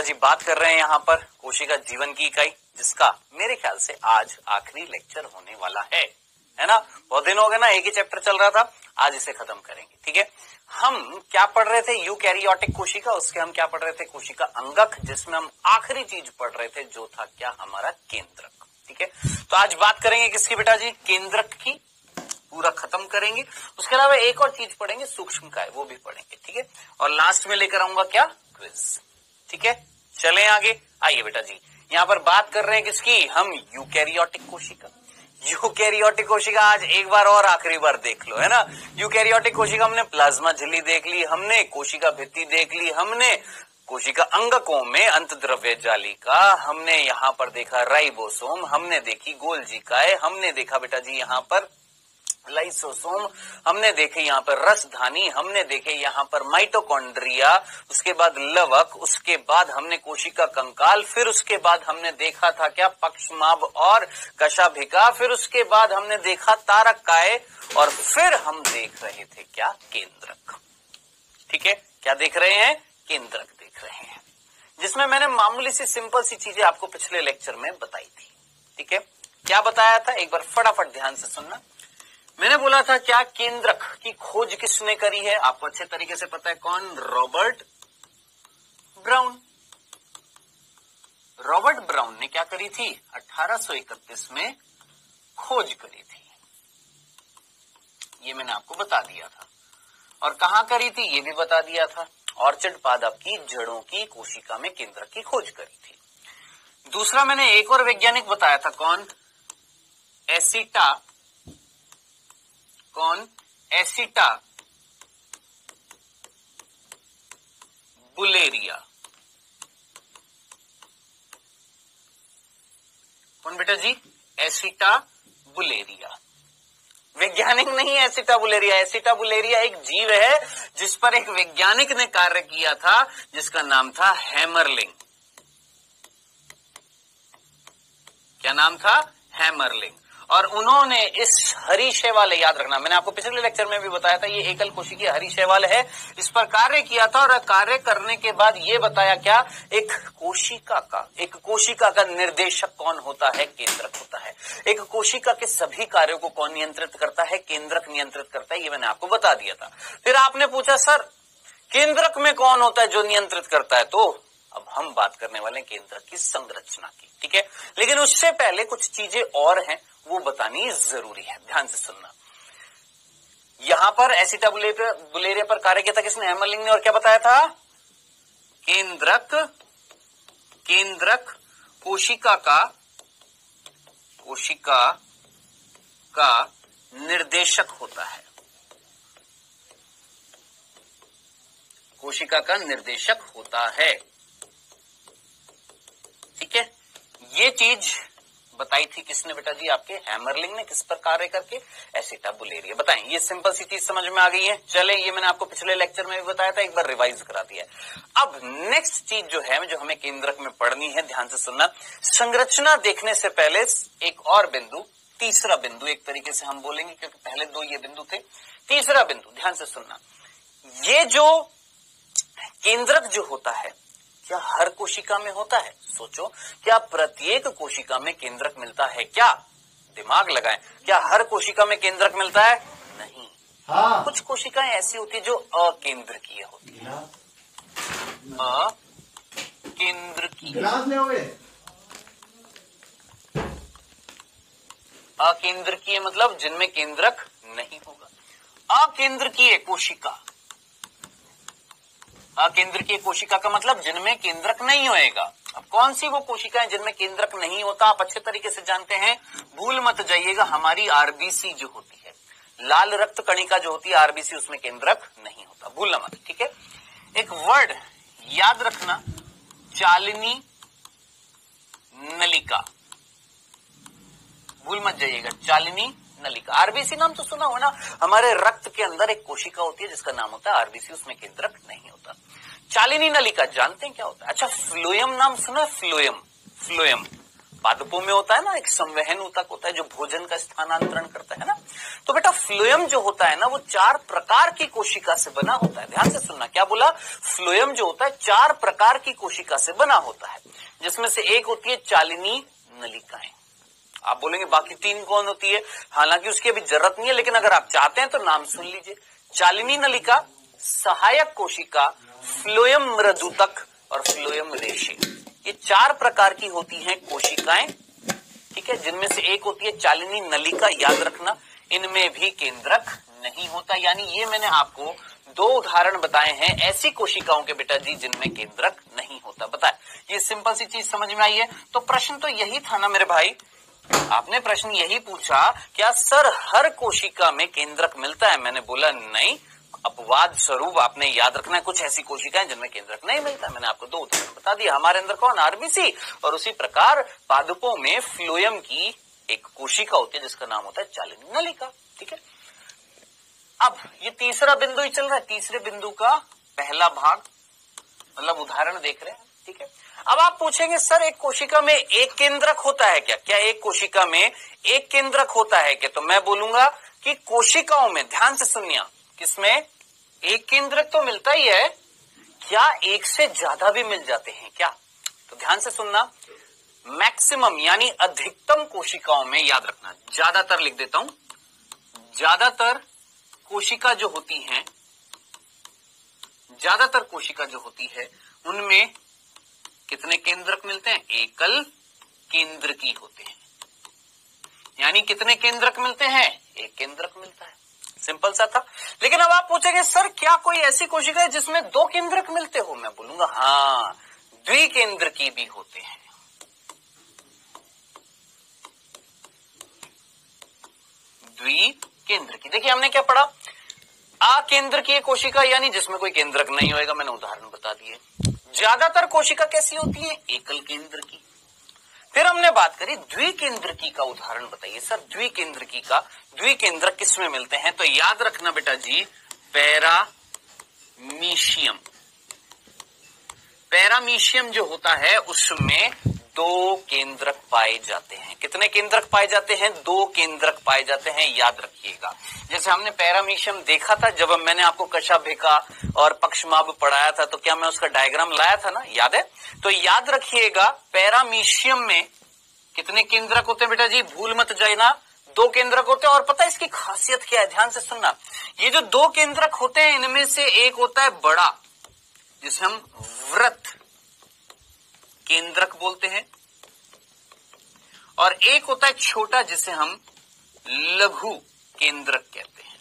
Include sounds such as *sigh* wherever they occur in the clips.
बेटा जी बात कर रहे हैं यहाँ पर कोशिका जीवन की इकाई, जिसका मेरे ख्याल से आज आखिरी लेक्चर होने वाला है। है ना? बहुत दिन हो गए ना, एक ही चैप्टर चल रहा था, आज इसे खत्म करेंगे, ठीक है? हम क्या पढ़ रहे थे? यू कैरियोटिक कोशिका उसके हम क्या पढ़ रहे थे? कोशिका अंगक जिसमें हम आखिरी चीज़ पढ़ रहे थे, जो था क्या हमारा केंद्रक, ठीक है? तो आज बात करेंगे किसकी बेटा जी? केंद्रक की। पूरा खत्म करेंगे। उसके अलावा एक और चीज़ पढ़ेंगे, सूक्ष्म का वो भी पढ़ेंगे, ठीक है? और लास्ट में लेकर आऊँगा क्या? क्विज ठीक है? चले आगे। आइए बेटा जी, यहाँ पर बात कर रहे हैं किसकी? हम यूकैरियोटिक कोशिका। यूकैरियोटिक कोशिका आज एक बार और आखिरी बार देख लो, है ना? यूकैरियोटिक कोशिका, हमने प्लाज्मा झिल्ली देख ली, हमने कोशिका भित्ति देख ली, हमने कोशिका अंगकों में अंत द्रव्य जालिका हमने यहाँ पर देखा राइबोसोम, हमने देखी गोल गोलजिकाए हमने देखा बेटा जी यहाँ पर लाइसोसोम हमने देखे यहाँ पर रसधानी, हमने देखे यहाँ पर माइटोकॉन्ड्रिया उसके बाद लवक, उसके बाद हमने कोशिका कंकाल, फिर उसके बाद हमने देखा था क्या पक्षमाभ और कशाभिका, फिर उसके बाद हमने देखा तारक काय और फिर हम देख रहे थे क्या केंद्रक। ठीक है? क्या देख रहे हैं? केंद्रक देख रहे हैं। जिसमें मैंने मामूली सी सिंपल सी चीज़ें आपको पिछले लेक्चर में बताई थी। ठीक है? क्या बताया था? एक बार फटाफट ध्यान से सुनना। मैंने बोला था, क्या केंद्रक की खोज किसने करी है? आपको अच्छे तरीके से पता है कौन? Robert brown. रॉबर्ट ब्राउन ने क्या करी थी? 1831 में खोज करी थी। ये मैंने आपको बता दिया था। और कहा करी थी? ये भी बता दिया था। ऑर्चिड पादप की जड़ों की कोशिका में केंद्र की खोज करी थी। दूसरा मैंने एक और वैज्ञानिक बताया था, कौन? एसिटा कौन? एसिटा। बुलेरिया। कौन बेटा जी? एसिटा बुलेरिया। वैज्ञानिक नहीं है एसिटा बुलेरिया। एसिटा बुलेरिया एक जीव है, जिस पर एक वैज्ञानिक ने कार्य किया था, जिसका नाम था हैमरलिंग। क्या नाम था? हैमरलिंग। और उन्होंने इस हरी शैवाल याद रखना। मैंने आपको पिछले लेक्चर में भी बताया था, ये एकल कोशिकीय हरी शैवाल है। इस पर कार्य किया था और कार्य करने के बाद ये बताया क्या, एक कोशिका का, एक कोशिका का निर्देशक कौन होता है, केंद्रक होता है। एक कोशिका के सभी कार्यों को कौन नियंत्रित करता है, केंद्रक नियंत्रित करता है, ये मैंने आपको बता दिया था। फिर आपने पूछा, सर, केंद्रक में कौन होता है जो नियंत्रित करता है? तो अब हम बात करने वाले केंद्र की संरचना की, ठीक है? लेकिन उससे पहले कुछ चीज़ें और हैं। वो बतानी ज़रूरी है, ध्यान से सुनना। यहाँ पर एसिटा बुलेरिया पर कार्य किया था किसने? हेमरलिंग ने, और क्या बताया था? केंद्रक केंद्रक कोशिका का कोशिका का निर्देशक होता है। कोशिका का निर्देशक होता है। ठीक है? ये चीज़ बताई थी किसने बेटा जी आपके? हैमरलिंग ने किस पर कार्य करके? एसिटा बुलेरिया बताएँ, ये सिंपल सी चीज़ समझ में आ गई है। चले, ये मैंने आपको पिछले लेक्चर में भी बताया था, एक बार रिवाइज करा दिया अब नेक्स्ट चीज़ जो है, जो हमें केंद्रक में पढ़नी है, ध्यान से सुनना। संरचना देखने से पहले एक और बिंदु, तीसरा बिंदु एक तरीके से हम बोलेंगे, क्योंकि पहले दो ये बिंदु थे। तीसरा बिंदु, ध्यान से सुनना। ये जो केंद्रक जो होता है क्या हर कोशिका में होता है? सोचो क्या प्रत्येक कोशिका में केंद्रक मिलता है? क्या? दिमाग लगाएँ क्या हर कोशिका में केंद्रक मिलता है? नहीं। हाँ। कुछ कोशिकाएँ ऐसी होती है जो अकेंद्रकीय होती है। अकेंद्रकीय। अकेंद्रकीय मतलब जिनमें केंद्रक नहीं होगा। अकेंद्रकीय कोशिका। अकेंद्रकीय कोशिका का मतलब जिनमें केंद्रक नहीं होएगा। अब कौन सी वो कोशिकाएँ जिनमें केंद्रक नहीं होता? आप अच्छे तरीके से जानते हैं। भूल मत जाइएगा, हमारी आरबीसी जो होती है, लाल रक्त कणिका जो होती है, आरबीसी उसमें केंद्रक नहीं होता। भूलना मत, ठीक है? एक वर्ड याद रखना, चालिनी नलिका। भूल मत जाइएगा, चालिनी नलिका। आरबीसी नाम तो सुना हो ना, हमारे रक्त के अंदर एक कोशिका होती है जिसका नाम होता है आरबीसी, उसमें केंद्रक नहीं होता। चालिनी नलिका जानते हैं क्या होता है? अच्छा फ्लोयम नाम सुना फ्लोयम फ्लोयम पादपों में होता है ना, एक संवहन ऊतक होता है जो भोजन का स्थानांतरण करता है ना? तो बेटा फ्लोयम जो होता है ना, वो चार प्रकार की कोशिका से बना होता है। ध्यान से सुनना, क्या बोला? फ्लोयम जो होता है, चार प्रकार की कोशिका से बना होता है, जिसमें से एक होती है चालिनी नलिकाएँ आप बोलेंगे, बाकी तीन कौन होती है? हालाँकि उसकी अभी ज़रूरत नहीं है, लेकिन अगर आप चाहते हैं तो नाम सुन लीजिए। चालिनी नलिका सहायक कोशिका फ्लोयम मृदुतक और फ्लोयम रेशे। ये चार प्रकार की होती हैं कोशिकाएँ, ठीक है? जिनमें से एक होती है चालिनी नलिका, याद रखना। इनमें भी केंद्रक नहीं होता। यानी ये मैंने आपको दो उदाहरण बताए हैं ऐसी कोशिकाओं के बेटा जी जिनमें केंद्रक नहीं होता। बताए, ये सिंपल सी चीज़ समझ में आई है? तो प्रश्न तो यही था ना मेरे भाई। आपने प्रश्न यही पूछा, क्या सर हर कोशिका में केंद्रक मिलता है? मैंने बोला, नहीं। अपवाद स्वरूप आपने याद रखना है। कुछ ऐसी कोशिकाएँ जिनमें केंद्रक नहीं मिलता। मैंने आपको दो उदाहरण बता दिया हमारे अंदर कौन? आरबीसी और उसी प्रकार पादपों में फ्लोयम की एक कोशिका होती है, जिसका नाम होता है चालिनी नलिका। ठीक है? अब ये तीसरा बिंदु ही चल रहा है। तीसरे बिंदु का पहला भाग मतलब उदाहरण देख रहे हैं। ठीक है? अब आप पूछेंगे, सर, एक कोशिका में एक केंद्रक होता है क्या? क्या एक कोशिका में एक केंद्रक होता है क्या? तो मैं बोलूँगा कि कोशिकाओं में, ध्यान से सुनिया किसमें? एक केंद्रक तो मिलता ही है क्या एक से ज़्यादा भी मिल जाते हैं क्या? तो ध्यान से सुनना। मैक्सिमम, यानी अधिकतम कोशिकाओं में याद रखना। ज़्यादातर लिख देता हूँ। ज़्यादातर कोशिका जो होती हैं, ज़्यादातर कोशिका जो होती है, उनमें कितने केंद्रक मिलते हैं? एकल केंद्र की होते हैं। यानी कितने केंद्रक मिलते हैं? एक केंद्रक मिलता है। सिंपल सा था। लेकिन अब आप पूछेंगे, सर, क्या कोई ऐसी कोशिका है जिसमें दो केंद्रक मिलते हो? मैं बोलूँगा हाँ द्विकेंद्र की भी होते हैं। द्विकेंद्र की। देखिए, हमने क्या पढ़ा? आ केंद्र की कोशिका, यानी जिसमें कोई केंद्रक नहीं होएगा, मैंने उदाहरण बता दिए। ज़्यादातर कोशिका कैसी होती है? एकल केंद्र की। फिर हमने बात करी द्विकेंद्र की का उदाहरण बताइए। सर, द्विकेंद्र की का, द्विकेंद्र किसमें मिलते हैं? तो याद रखना बेटा जी, पैरामीशियम। पैरामीशियम जो होता है, उसमें दो केंद्रक पाए जाते हैं। कितने केंद्रक पाए जाते हैं? दो केंद्रक पाए जाते हैं, याद रखिएगा। जैसे हमने पैरामीशियम देखा था, जब मैंने आपको कशा कशाभिका और पक्षमाब पढ़ाया था तो क्या मैं उसका डायग्राम लाया था ना? याद है? तो याद रखिएगा, पैरामीशियम में कितने केंद्रक होते हैं बेटा जी? भूल मत जाना दो केंद्रक होते हैं, और पता है इसकी खासियत क्या है? ध्यान से सुनना। ये जो दो केंद्रक होते हैं, इनमें से एक होता है बड़ा। जिसे हम व्रत केंद्रक बोलते हैं। और एक होता है छोटा, जिसे हम लघु केंद्रक कहते हैं।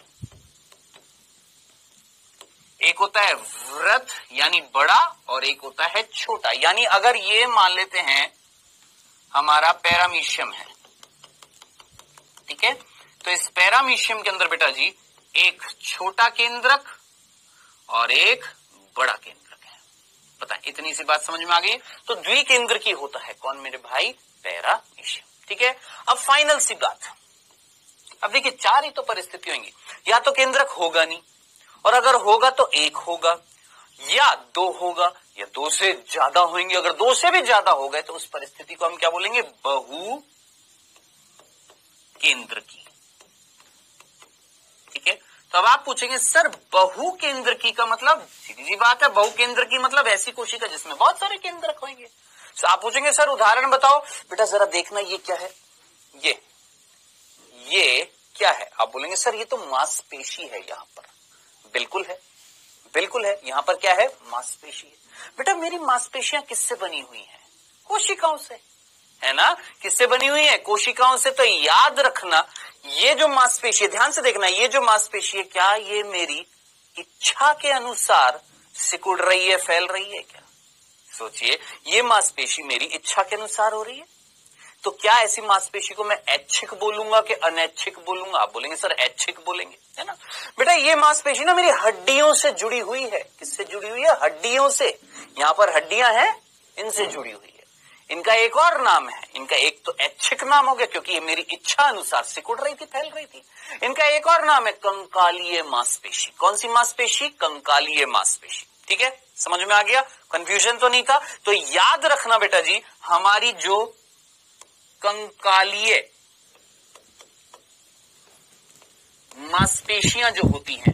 एक होता है व्रत, यानी बड़ा, और एक होता है छोटा। यानी अगर ये मान लेते हैं, हमारा पैरामीशियम है। ठीक है? तो इस पैरामीशियम के अंदर बेटा जी, एक छोटा केंद्रक और एक बड़ा केंद्र पता इतनी सी बात समझ में आ गई। तो द्विकेंद्र की होता है। कौन मेरे भाई? पैरामीशियम ठीक है? अब फाइनल सी बात। अब देखिए, चार ही तो परिस्थिति होंगी। या तो केंद्रक होगा नहीं, और अगर होगा तो एक होगा, या दो होगा, या दो से ज़्यादा होंगे। अगर दो से भी ज़्यादा हो गए तो उस परिस्थिति को हम क्या बोलेंगे? बहु केंद्र की। ठीक है? तो अब आप पूछेंगे, सर, बहु केंद्र की का मतलब? सीधी सी बात है, बहु केंद्र की मतलब ऐसी कोशिका जिसमें बहुत सारे केंद्र होंगे। तो आप पूछेंगे, सर, उदाहरण बताओ। बेटा, जरा देखना ये क्या है? ये ये क्या है? आप बोलेंगे, सर, ये तो मांसपेशी है यहाँ पर। बिल्कुल है बिल्कुल है। यहाँ पर क्या है? मांसपेशी है। बेटा, मेरी मांसपेशियाँ किससे बनी हुई हैं? कोशिकाओं से। है ना? किससे बनी हुई है? कोशिकाओं से तो याद रखना। ये जो मांसपेशी है ध्यान से देखना ये जो मांसपेशी है क्या ये मेरी इच्छा के अनुसार सिकुड़ रही है फैल रही है क्या? सोचिए ये मांसपेशी मेरी इच्छा के अनुसार हो रही है? तो क्या ऐसी मांसपेशी को मैं ऐच्छिक बोलूँगा कि अनैच्छिक बोलूँगा? आप बोलेंगे सर ऐच्छिक बोलेंगे है ना? बेटा ये मांसपेशी ना मेरी हड्डियों से जुड़ी हुई है। किससे जुड़ी हुई है? हड्डियों से। यहाँ पर हड्डियाँ हैं इनसे जुड़ी हुई है। इनका एक और नाम है। इनका एक तो ऐच्छिक नाम हो गया, क्योंकि ये मेरी इच्छा अनुसार सिकुड़ रही थी, फैल रही थी। इनका एक और नाम है, कंकालीय मांसपेशी। कौन सी मांसपेशी? कंकालीय मांसपेशी। ठीक है? समझ में आ गया? कंफ्यूजन तो नहीं था। तो याद रखना बेटा जी, हमारी जो कंकालीय मांसपेशियाँ जो होती हैं,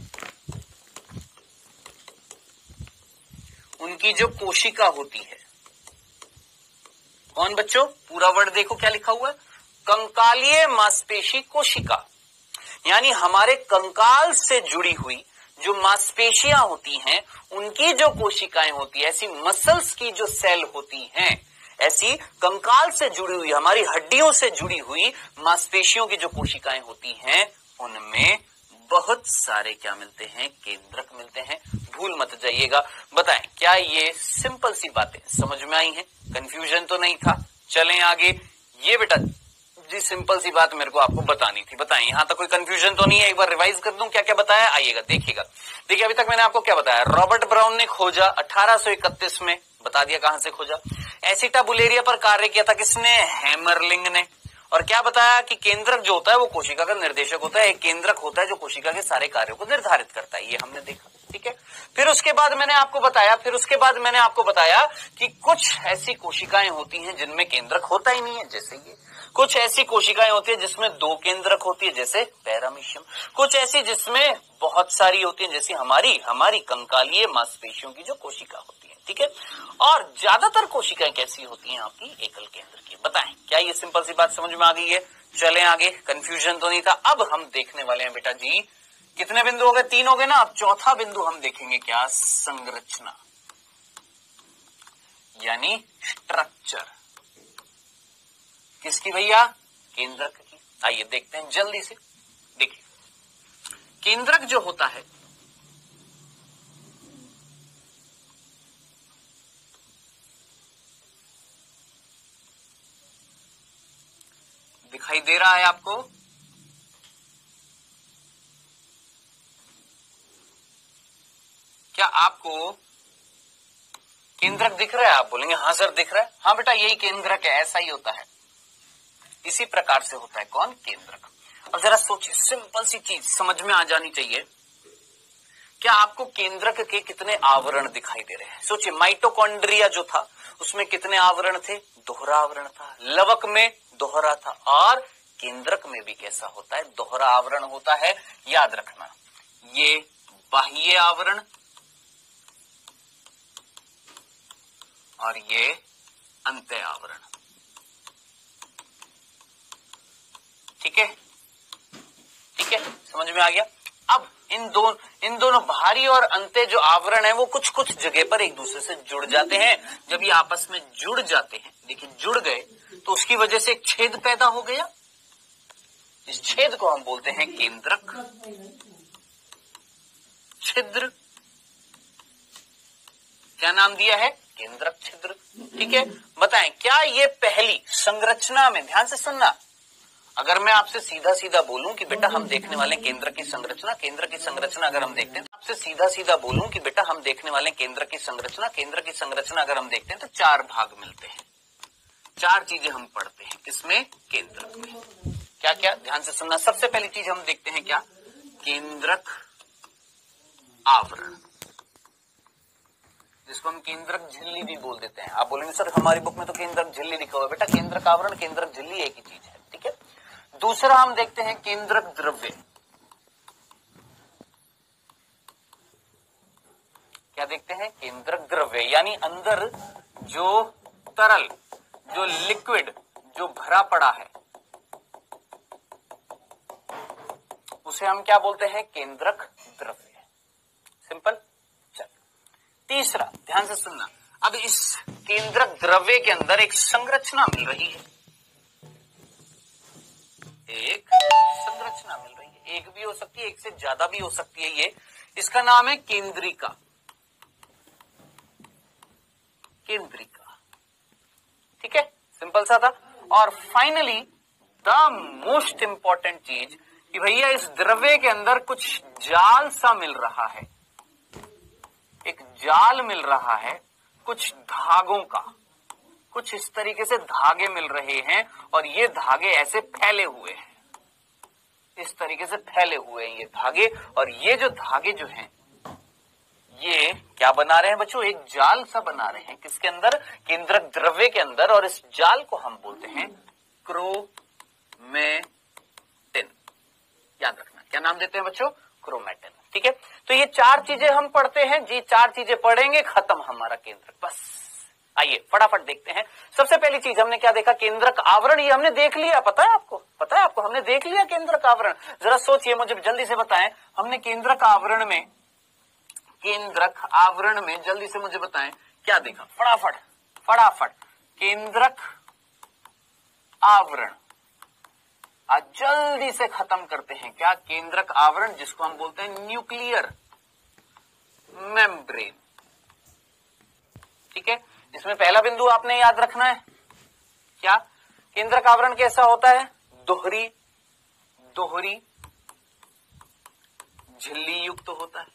उनकी जो कोशिका होती है कौन बच्चों? पूरा वर्ड देखो क्या लिखा हुआ है? कंकालीय मांसपेशी कोशिका। यानी हमारे कंकाल से जुड़ी हुई जो मांसपेशियाँ होती हैं, उनकी जो कोशिकाएँ होती है, ऐसी मसल्स की जो सेल होती हैं, ऐसी कंकाल से जुड़ी हुई, हमारी हड्डियों से जुड़ी हुई मांसपेशियों की जो कोशिकाएँ होती हैं, उनमें बहुत सारे क्या मिलते हैं, केंद्रक मिलते हैं। भूल मत जाइएगा। बताएँ, क्या ये सिंपल सी बातें समझ में आई हैं? कंफ्यूजन तो नहीं था। चलें आगे। ये बेटा, जी सिंपल सी बात मेरे को आपको बतानी थी। बताएँ, यहाँ तक कोई कंफ्यूजन तो नहीं है? एक बार रिवाइज कर दूँ, क्या क्या बताया? आइएगा, देखिएगा। देखिए, अभी तक मैंने आपको क्या बताया? रॉबर्ट ब्राउन ने खोजा 1831 में। बता दिया कहाँ से खोजा? एसिटा बुलेरिया पर कार्य किया था किसने? हैमरलिंग ने। और क्या बताया कि केंद्रक जो होता है वो कोशिका का निर्देशक होता है, एक केंद्रक होता है जो कोशिका के सारे कार्यों को निर्धारित करता है। ये हमने देखा, ठीक है? फिर उसके बाद मैंने आपको बताया, फिर उसके बाद मैंने आपको बताया कि कुछ ऐसी कोशिकाएँ होती हैं जिनमें केंद्रक होता ही नहीं है, जैसे ये। कुछ ऐसी कोशिकाएँ होती है जिसमें दो केंद्रक होती है, जैसे पैरामिशियम। कुछ ऐसी जिसमें बहुत सारी होती है, जैसी हमारी हमारी कंकालीय मांसपेशियों की जो कोशिका होती है। ठीक है? और ज़्यादातर कोशिकाएँ कैसी होती हैं आपकी? एकल केंद्र की। बताएँ, क्या ये सिंपल सी बात समझ में आ गई है? चले आगे। कंफ्यूजन तो नहीं था। अब हम देखने वाले हैं बेटा जी। कितने बिंदु हो गए? तीन हो गए ना? अब चौथा बिंदु हम देखेंगे क्या? संरचना। यानी स्ट्रक्चर किसकी भैया? केंद्रक की। आइए देखते हैं जल्दी से। देखिए। केंद्रक जो होता है दिखाई दे रहा है आपको? क्या आपको केंद्रक दिख रहा है? आप बोलेंगे हाँ सर, दिख रहा है। हाँ बेटा, यही केंद्रक है, ऐसा ही होता है। इसी प्रकार से होता है कौन? केंद्रक। अब जरा सोचिए, सिंपल सी चीज़ समझ में आ जानी चाहिए। क्या आपको केंद्रक के कितने आवरण दिखाई दे रहे हैं? सोचिए, माइटोकॉन्ड्रिया जो था, उसमें कितने आवरण थे? दोहरा आवरण था। लवक में दोहरा था। और केंद्रक में भी कैसा होता है? दोहरा आवरण होता है, याद रखना। ये बाह्य आवरण और ये अंत आवरण। ठीक है? ठीक है? समझ में आ गया? अब इन दोनों इन दोनों भारी और अंत्य जो आवरण है, वो कुछ कुछ जगह पर एक दूसरे से जुड़ जाते हैं। जब ये आपस में जुड़ जाते हैं देखिए जुड़ गए तो उसकी वजह से एक छेद पैदा हो गया। इस छेद को हम बोलते हैं केंद्रक। छिद्र। क्या नाम दिया है? केंद्रक छिद्र। ठीक है? बताएँ, क्या ये पहली संरचना में, ध्यान से सुनना अगर मैं आपसे सीधा सीधा बोलूँ कि बेटा हम देखने वाले केंद्र की संरचना, केंद्र की संरचना अगर हम देखते हैं तो आपसे सीधा सीधा बोलूँ कि बेटा हम देखने वाले केंद्र की संरचना, केंद्र की संरचना अगर हम देखते हैं तो चार भाग मिलते हैं। चार चीज़ें हम पढ़ते हैं, किसमें? केंद्र में। क्या क्या ध्यान से सुनना। सबसे पहली चीज़ हम देखते हैं क्या? केंद्रक आवरण। जिसको हम केंद्रक झिल्ली भी बोल देते हैं। आप बोलेंगे, सर, हमारी बुक में तो केंद्रक झिल्ली लिखा हुआ है। बेटा, केंद्रक आवरण, केंद्रक झिल्ली एक ही चीज़ है, ठीक है? दूसरा हम देखते हैं केंद्रक द्रव्य। क्या देखते हैं? केंद्रक द्रव्य, यानी अंदर जो तरल, जो लिक्विड जो भरा पड़ा है, उसे हम क्या बोलते हैं? केंद्रक द्रव्य। सिंपल? चल। तीसरा, ध्यान से सुनना। अब इस केंद्रक द्रव्य के अंदर एक संरचना मिल रही है। एक संरचना मिल रही है। एक भी हो सकती है, एक से ज़्यादा भी हो सकती है ये। इसका नाम है केंद्रिका। केंद्रिका। ठीक है? सिंपल सा था। और फाइनली द मोस्ट इंपॉर्टेंट चीज़ कि भैया इस द्रव्य के अंदर कुछ जाल सा मिल रहा है। एक जाल मिल रहा है कुछ धागों का। कुछ इस तरीके से धागे मिल रहे हैं और ये धागे ऐसे फैले हुए हैं। इस तरीके से फैले हुए हैं ये धागे और ये जो धागे जो हैं, ये क्या बना रहे हैं बच्चों? एक जाल सा बना रहे हैं। किसके अंदर? केंद्रक द्रव्य के अंदर। और इस जाल को हम बोलते हैं क्रोमेटिन। याद रखना। क्या नाम देते हैं बच्चों? क्रोमेटिन। ठीक है? तो ये चार चीज़ें हम पढ़ते हैं। जी, चार चीज़ें पढ़ेंगे, खत्म हमारा केंद्र बस। आइए, फटाफट देखते हैं। सबसे पहली चीज़, हमने क्या देखा? केंद्रक आवरण, ये हमने देख लिया, पता है आपको? पता है आपको? हमने देख लिया केंद्रक आवरण। जरा सोचिए, मुझे जल्दी से बताएँ। हमने केंद्रक आवरण में, केंद्रक आवरण में, जल्दी से मुझे बताएँ, क्या देखा? फटाफट फटाफट। केंद्रक आवरण। आज जल्दी से खत्म करते हैं। क्या केंद्रक आवरण, जिसको हम बोलते हैं न्यूक्लियर मेम्ब्रेन? ठीक है? इसमें पहला बिंदु आपने याद रखना है। क्या? केंद्रक आवरण कैसा होता है? दोहरी दोहरी, झिल्ली युक्त होता है।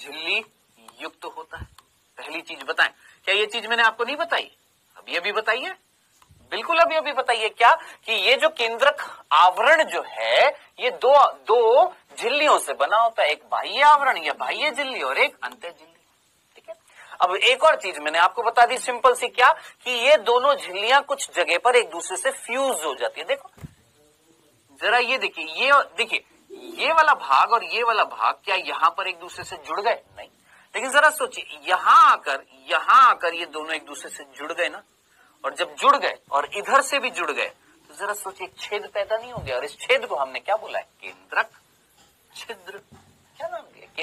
झिल्ली युक्त होता है। पहली चीज़ बताएँ। क्या ये चीज़ मैंने आपको नहीं बताई? अभी अभी बताइए बिल्कुल अभी अभी बताइए क्या? कि ये जो केंद्रक आवरण जो है, ये दो दो झिल्लियों से बना होता है। एक बाह्य आवरण, या बाह्य झिल्ली और एक अंत्य झिल्ली। अब एक और चीज़ मैंने आपको बता दी सिंपल सी क्या, कि ये दोनों झिल्लियाँ कुछ जगह पर एक दूसरे से फ्यूज हो जाती है। देखो, जरा ये देखिए ये देखिए, ये वाला भाग और ये वाला भाग क्या यहाँ पर एक दूसरे से जुड़ गए? नहीं। लेकिन जरा सोचिए, यहाँ आकर यहाँ आकर ये दोनों एक दूसरे से जुड़ गए ना? और जब जुड़ गए, और इधर से भी जुड़ गए तो जरा सोचिए छेद पैदा नहीं हो गया? और इस छेद को हमने क्या बोला है? केंद्रक। छिद्र।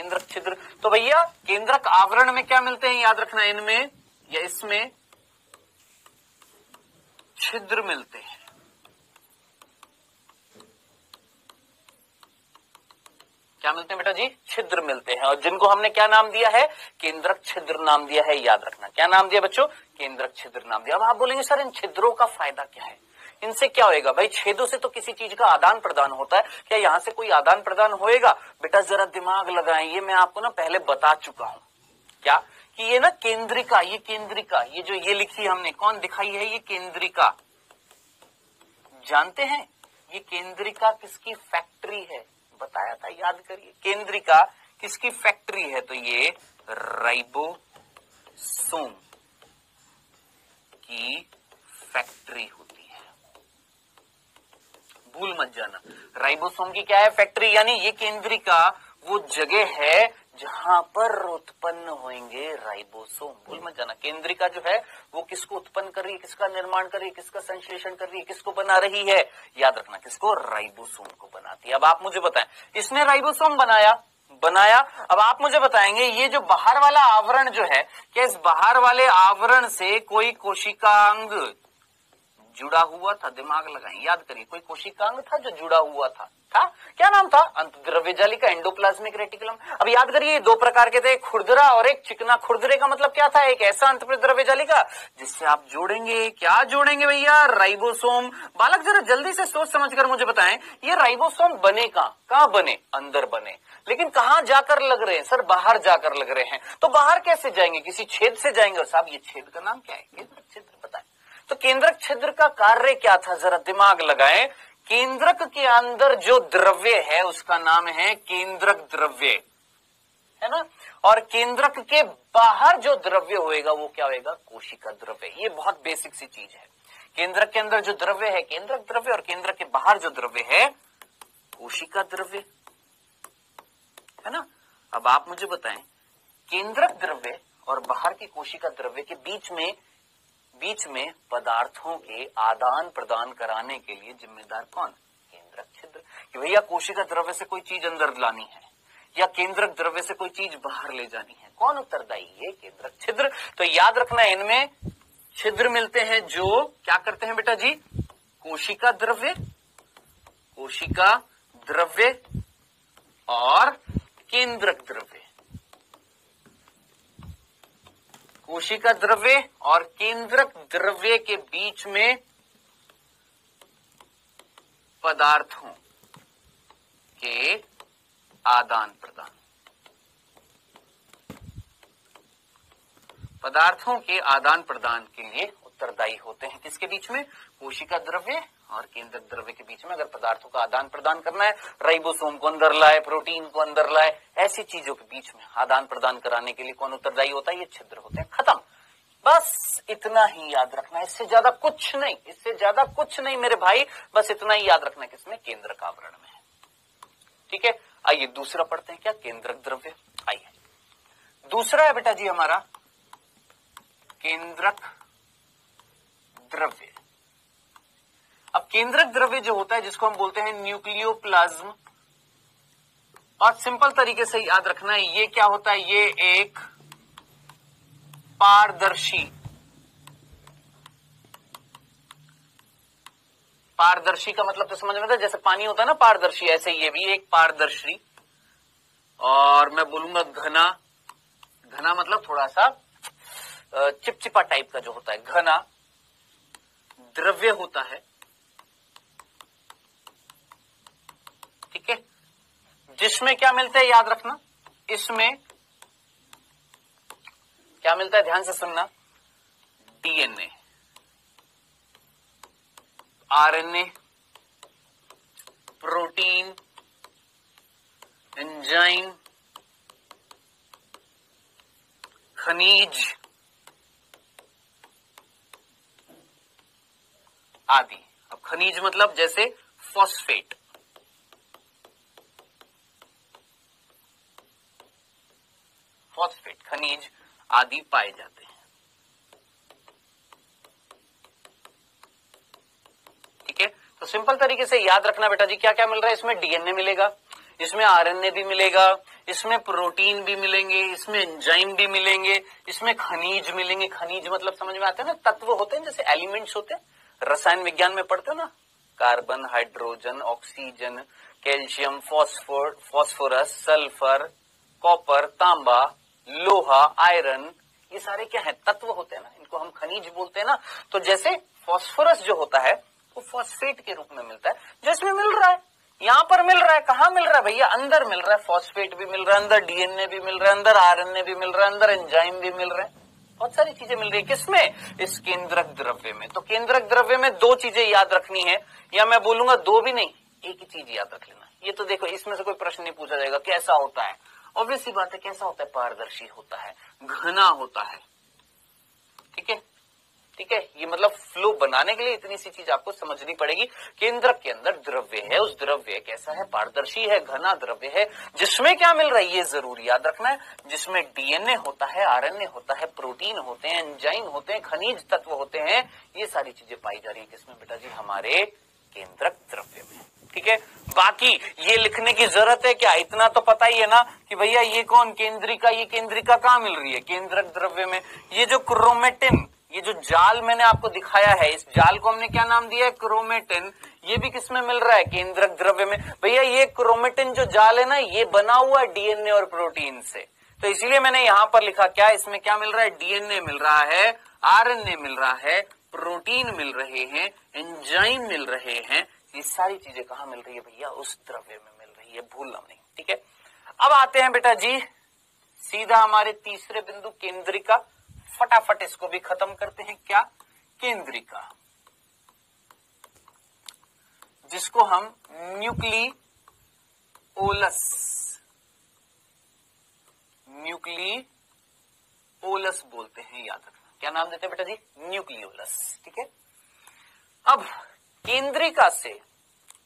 केंद्रक छिद्र। तो भैया, केंद्रक आवरण में क्या मिलते हैं याद रखना, इनमें या इसमें? छिद्र मिलते हैं। क्या मिलते हैं बेटा जी? छिद्र मिलते हैं। और जिनको हमने क्या नाम दिया है? केंद्रक छिद्र नाम दिया है, याद रखना। क्या नाम दिया बच्चों? केंद्रक छिद्र नाम दिया। अब आप बोलेंगे, सर, इन छिद्रों का फ़ायदा क्या है? इनसे क्या होएगा? भाई, छेदों से तो किसी चीज़ का आदान प्रदान होता है। क्या यहाँ से कोई आदान प्रदान होएगा? बेटा, जरा दिमाग लगाए ये मैं आपको ना पहले बता चुका हूँ। क्या? कि ये ना केंद्रिका, ये केंद्रिका, ये जो ये लिखी हमने, कौन दिखाई है ये केंद्रिका? जानते हैं? ये केंद्रिका किसकी फैक्ट्री है? बताया था, याद करिए। केंद्रिका किसकी फैक्ट्री है? तो ये राइबोसोम की फैक्ट्री होती है। भूल मत जाना। राइबोसोम की क्या है? फैक्ट्री यानी ये केंद्रिका, वो जगह है जहाँ पर उत्पन्न होंगे राइबोसोम। भूल मत जाना। केंद्रिका जो है, वो किसको उत्पन्न कर रही है, किसका निर्माण कर रही है, किसका संश्लेषण कर रही है, किसको बना रही है? याद रखना, किसको? राइबोसोम को बनाती है। अब आप मुझे बताएँ, इसने राइबोसोम बनाया? बनाया। अब आप मुझे बताएँगे, ये जो बाहर वाला आवरण जो है, क्या इस बाहर वाले आवरण से कोई कोशिकांग जुड़ा हुआ था, दिमाग लगाएँ। याद करिए, कोई कोशिकांग था जो जुड़ा हुआ था? था? क्या नाम था? अंत द्रव्य जाली का एंडोप्लाज्मिक रेटिकुलम अब याद करिए दो प्रकार के थे खुरदरा और एक चिकना। खुरदरे का मतलब क्या था? एक ऐसा अंत द्रव्य जाली का, जिससे आप जोड़ेंगे। क्या जोड़ेंगे भैया? राइबोसोम। बालक, जरा जल्दी से सोच समझ कर मुझे बताएँ, ये राइबोसोम बने कहा? बने? अंदर बने। लेकिन कहा जाकर लग रहे हैं? सर, बाहर जाकर लग रहे हैं। तो बाहर कैसे जाएँगे? किसी छेद से जाएँगे? साहब, ये छेद का नाम क्या है? केंद्रक छिद्र तो केंद्रक छिद्र का कार्य क्या था? जरा दिमाग लगाएँ। केंद्रक के अंदर जो द्रव्य है, उसका नाम है केंद्रक द्रव्य। है ना? और केंद्रक के बाहर जो द्रव्य होएगा, वो क्या होएगा? कोशिका द्रव्य। ये बहुत बेसिक सी चीज़ है। केंद्रक के अंदर जो द्रव्य है, केंद्रक द्रव्य, और केंद्र के बाहर जो द्रव्य है, कोशिका द्रव्य। है ना? अब आप मुझे बताएँ, केंद्रक द्रव्य और बाहर की कोशिका द्रव्य के बीच में बीच में पदार्थों के आदान प्रदान कराने के लिए जिम्मेदार कौन? केंद्रक छिद्र। कि भैया कोशिका द्रव्य से कोई चीज़ अंदर लानी है, या केंद्रक द्रव्य से कोई चीज़ बाहर ले जानी है, कौन उत्तरदायी है केंद्रक छिद्र। तो याद रखना इनमें छिद्र मिलते हैं जो क्या करते हैं बेटा जी? कोशिका द्रव्य कोशिका द्रव्य और केंद्रक द्रव्य। कोशिका द्रव्य और केंद्रक द्रव्य के बीच में पदार्थों के आदान प्रदान। पदार्थों के आदान प्रदान के लिए उत्तरदायी होते हैं किसके बीच में? कोशिका द्रव्य और केंद्रक द्रव्य के बीच में अगर पदार्थों का आदान प्रदान करना है, राइबोसोम को अंदर लाए, प्रोटीन को अंदर लाए, ऐसी चीज़ों के बीच में आदान प्रदान कराने के लिए कौन उत्तरदायी होता है? ये छिद्र होते हैं, खत्म। बस इतना ही याद रखना है, इससे ज़्यादा कुछ नहीं, इससे ज़्यादा कुछ नहीं मेरे भाई, बस इतना ही याद रखना है किसमें केंद्र का आवरण में ठीक है, आइए दूसरा पढ़ते हैं क्या? केंद्रक द्रव्य। आइए। दूसरा है बेटा जी हमारा, केंद्रक द्रव्य। अब केंद्रक द्रव्य जो होता है, जिसको हम बोलते हैं न्यूक्लियोप्लाज्म, और सिंपल तरीके से याद रखना है, ये क्या होता है? ये एक पारदर्शी पारदर्शी का मतलब तो समझ में था जैसे पानी होता है ना पारदर्शी, ऐसे ये भी एक पारदर्शी। और मैं बोलूँगा घना घना मतलब थोड़ा सा चिपचिपा टाइप का जो होता है, घना द्रव्य होता है है। जिसमें क्या मिलता है याद रखना? इसमें क्या मिलता है? ध्यान से सुनना। DNA RNA protein. एंजाइम। खनिज। आदि। अब खनिज मतलब जैसे फॉस्फेट। फॉस्फेट खनिज आदि पाए जाते हैं। ठीक है? तो सिंपल तरीके से याद रखना बेटा जी क्या क्या मिल रहा है? इसमें डीएनए मिलेगा, इसमें आरएनए भी मिलेगा, इसमें प्रोटीन भी मिलेंगे, इसमें एंजाइम भी मिलेंगे, इसमें खनिज मिलेंगे। खनिज मतलब समझ में आते हैं ना, तत्व होते हैं जैसे एलिमेंट्स होते हैं। रसायन विज्ञान में पढ़ते हो ना, carbon, hydrogen, oxygen, calcium, phosphor, phosphorus, sulphur, copper, तांबा लोहा, आयरन, ये सारे क्या है? तत्व होते हैं ना, इनको हम खनिज बोलते हैं ना तो जैसे फॉस्फोरस जो होता है, वो फॉस्फेट के रूप में मिलता है। जो इसमें मिल रहा है, यहाँ पर मिल रहा है, कहा मिल रहा है भैया? अंदर मिल रहा है फॉस्फेट भी मिल रहा है, अंदर डीएनए भी मिल रहा है, अंदर आरएनए भी मिल रहा है, अंदर एंजाइम भी मिल रहे हैं। बहुत सारी चीज़ें मिल रही है। किसमें? इस केंद्रक द्रव्य में। तो केंद्रक द्रव्य में दो चीज़ें याद रखनी है, या मैं बोलूँगा दो भी नहीं, एक ही चीज़ याद रख लेना। ये तो देखो, इसमें से कोई प्रश्न नहीं पूछा जाएगा कैसा होता है। ऑब्वियसली बात है कैसा होता है, पारदर्शी होता है, घना होता है। ठीक है? ठीक है? ये मतलब फ्लो बनाने के लिए इतनी सी चीज़ आपको समझनी पड़ेगी केंद्र के अंदर द्रव्य है, उस द्रव्य कैसा है? पारदर्शी है, घना द्रव्य है। जिसमें क्या मिल रहा है ये ज़रूर याद रखना है, जिसमें डीएनए होता है आरएनए होता है, प्रोटीन होते हैं, एंजाइम होते हैं, खनिज तत्व होते हैं, ये सारी चीज़ें पाई जा रही है किसमें, बेटा जी? हमारे केंद्रक द्रव्य। ठीक है? बाकी ये लिखने की ज़रूरत है क्या? इतना तो पता ही है ना कि भैया ये कौन? केंद्रिका, ये केंद्रिका कहाँ मिल रही है? केंद्रक द्रव्य में। ये जो क्रोमेटिन, ये जो जाल मैंने आपको दिखाया है, इस जाल को हमने क्या नाम दिया है? क्रोमेटिन। ये भी किसमें मिल रहा है? केंद्रक द्रव्य में। भैया ये क्रोमेटिन जो जाल है ना, ये बना हुआ है डीएनए और प्रोटीन से। तो इसीलिए मैंने यहाँ पर लिखा, क्या इसमें क्या मिल रहा है? डीएनए मिल रहा है, आरएनए मिल रहा है, प्रोटीन मिल रहे हैं, एंजाइम मिल रहे हैं ये सारी चीज़ें कहा मिल रही है भैया? उस द्रव्य में मिल रही है, भूलना नहीं, ठीक है? अब आते हैं बेटा जी, सीधा हमारे तीसरे बिंदु केंद्रिका। फटाफट इसको भी खत्म करते हैं। क्या? केंद्रिका। जिसको हम न्यूक्ली ओलस न्यूक्ली ओलस बोलते हैं, याद रखना। क्या नाम देते हैं बेटा जी? न्यूक्लियोलस ठीक है? अब केंद्रिका से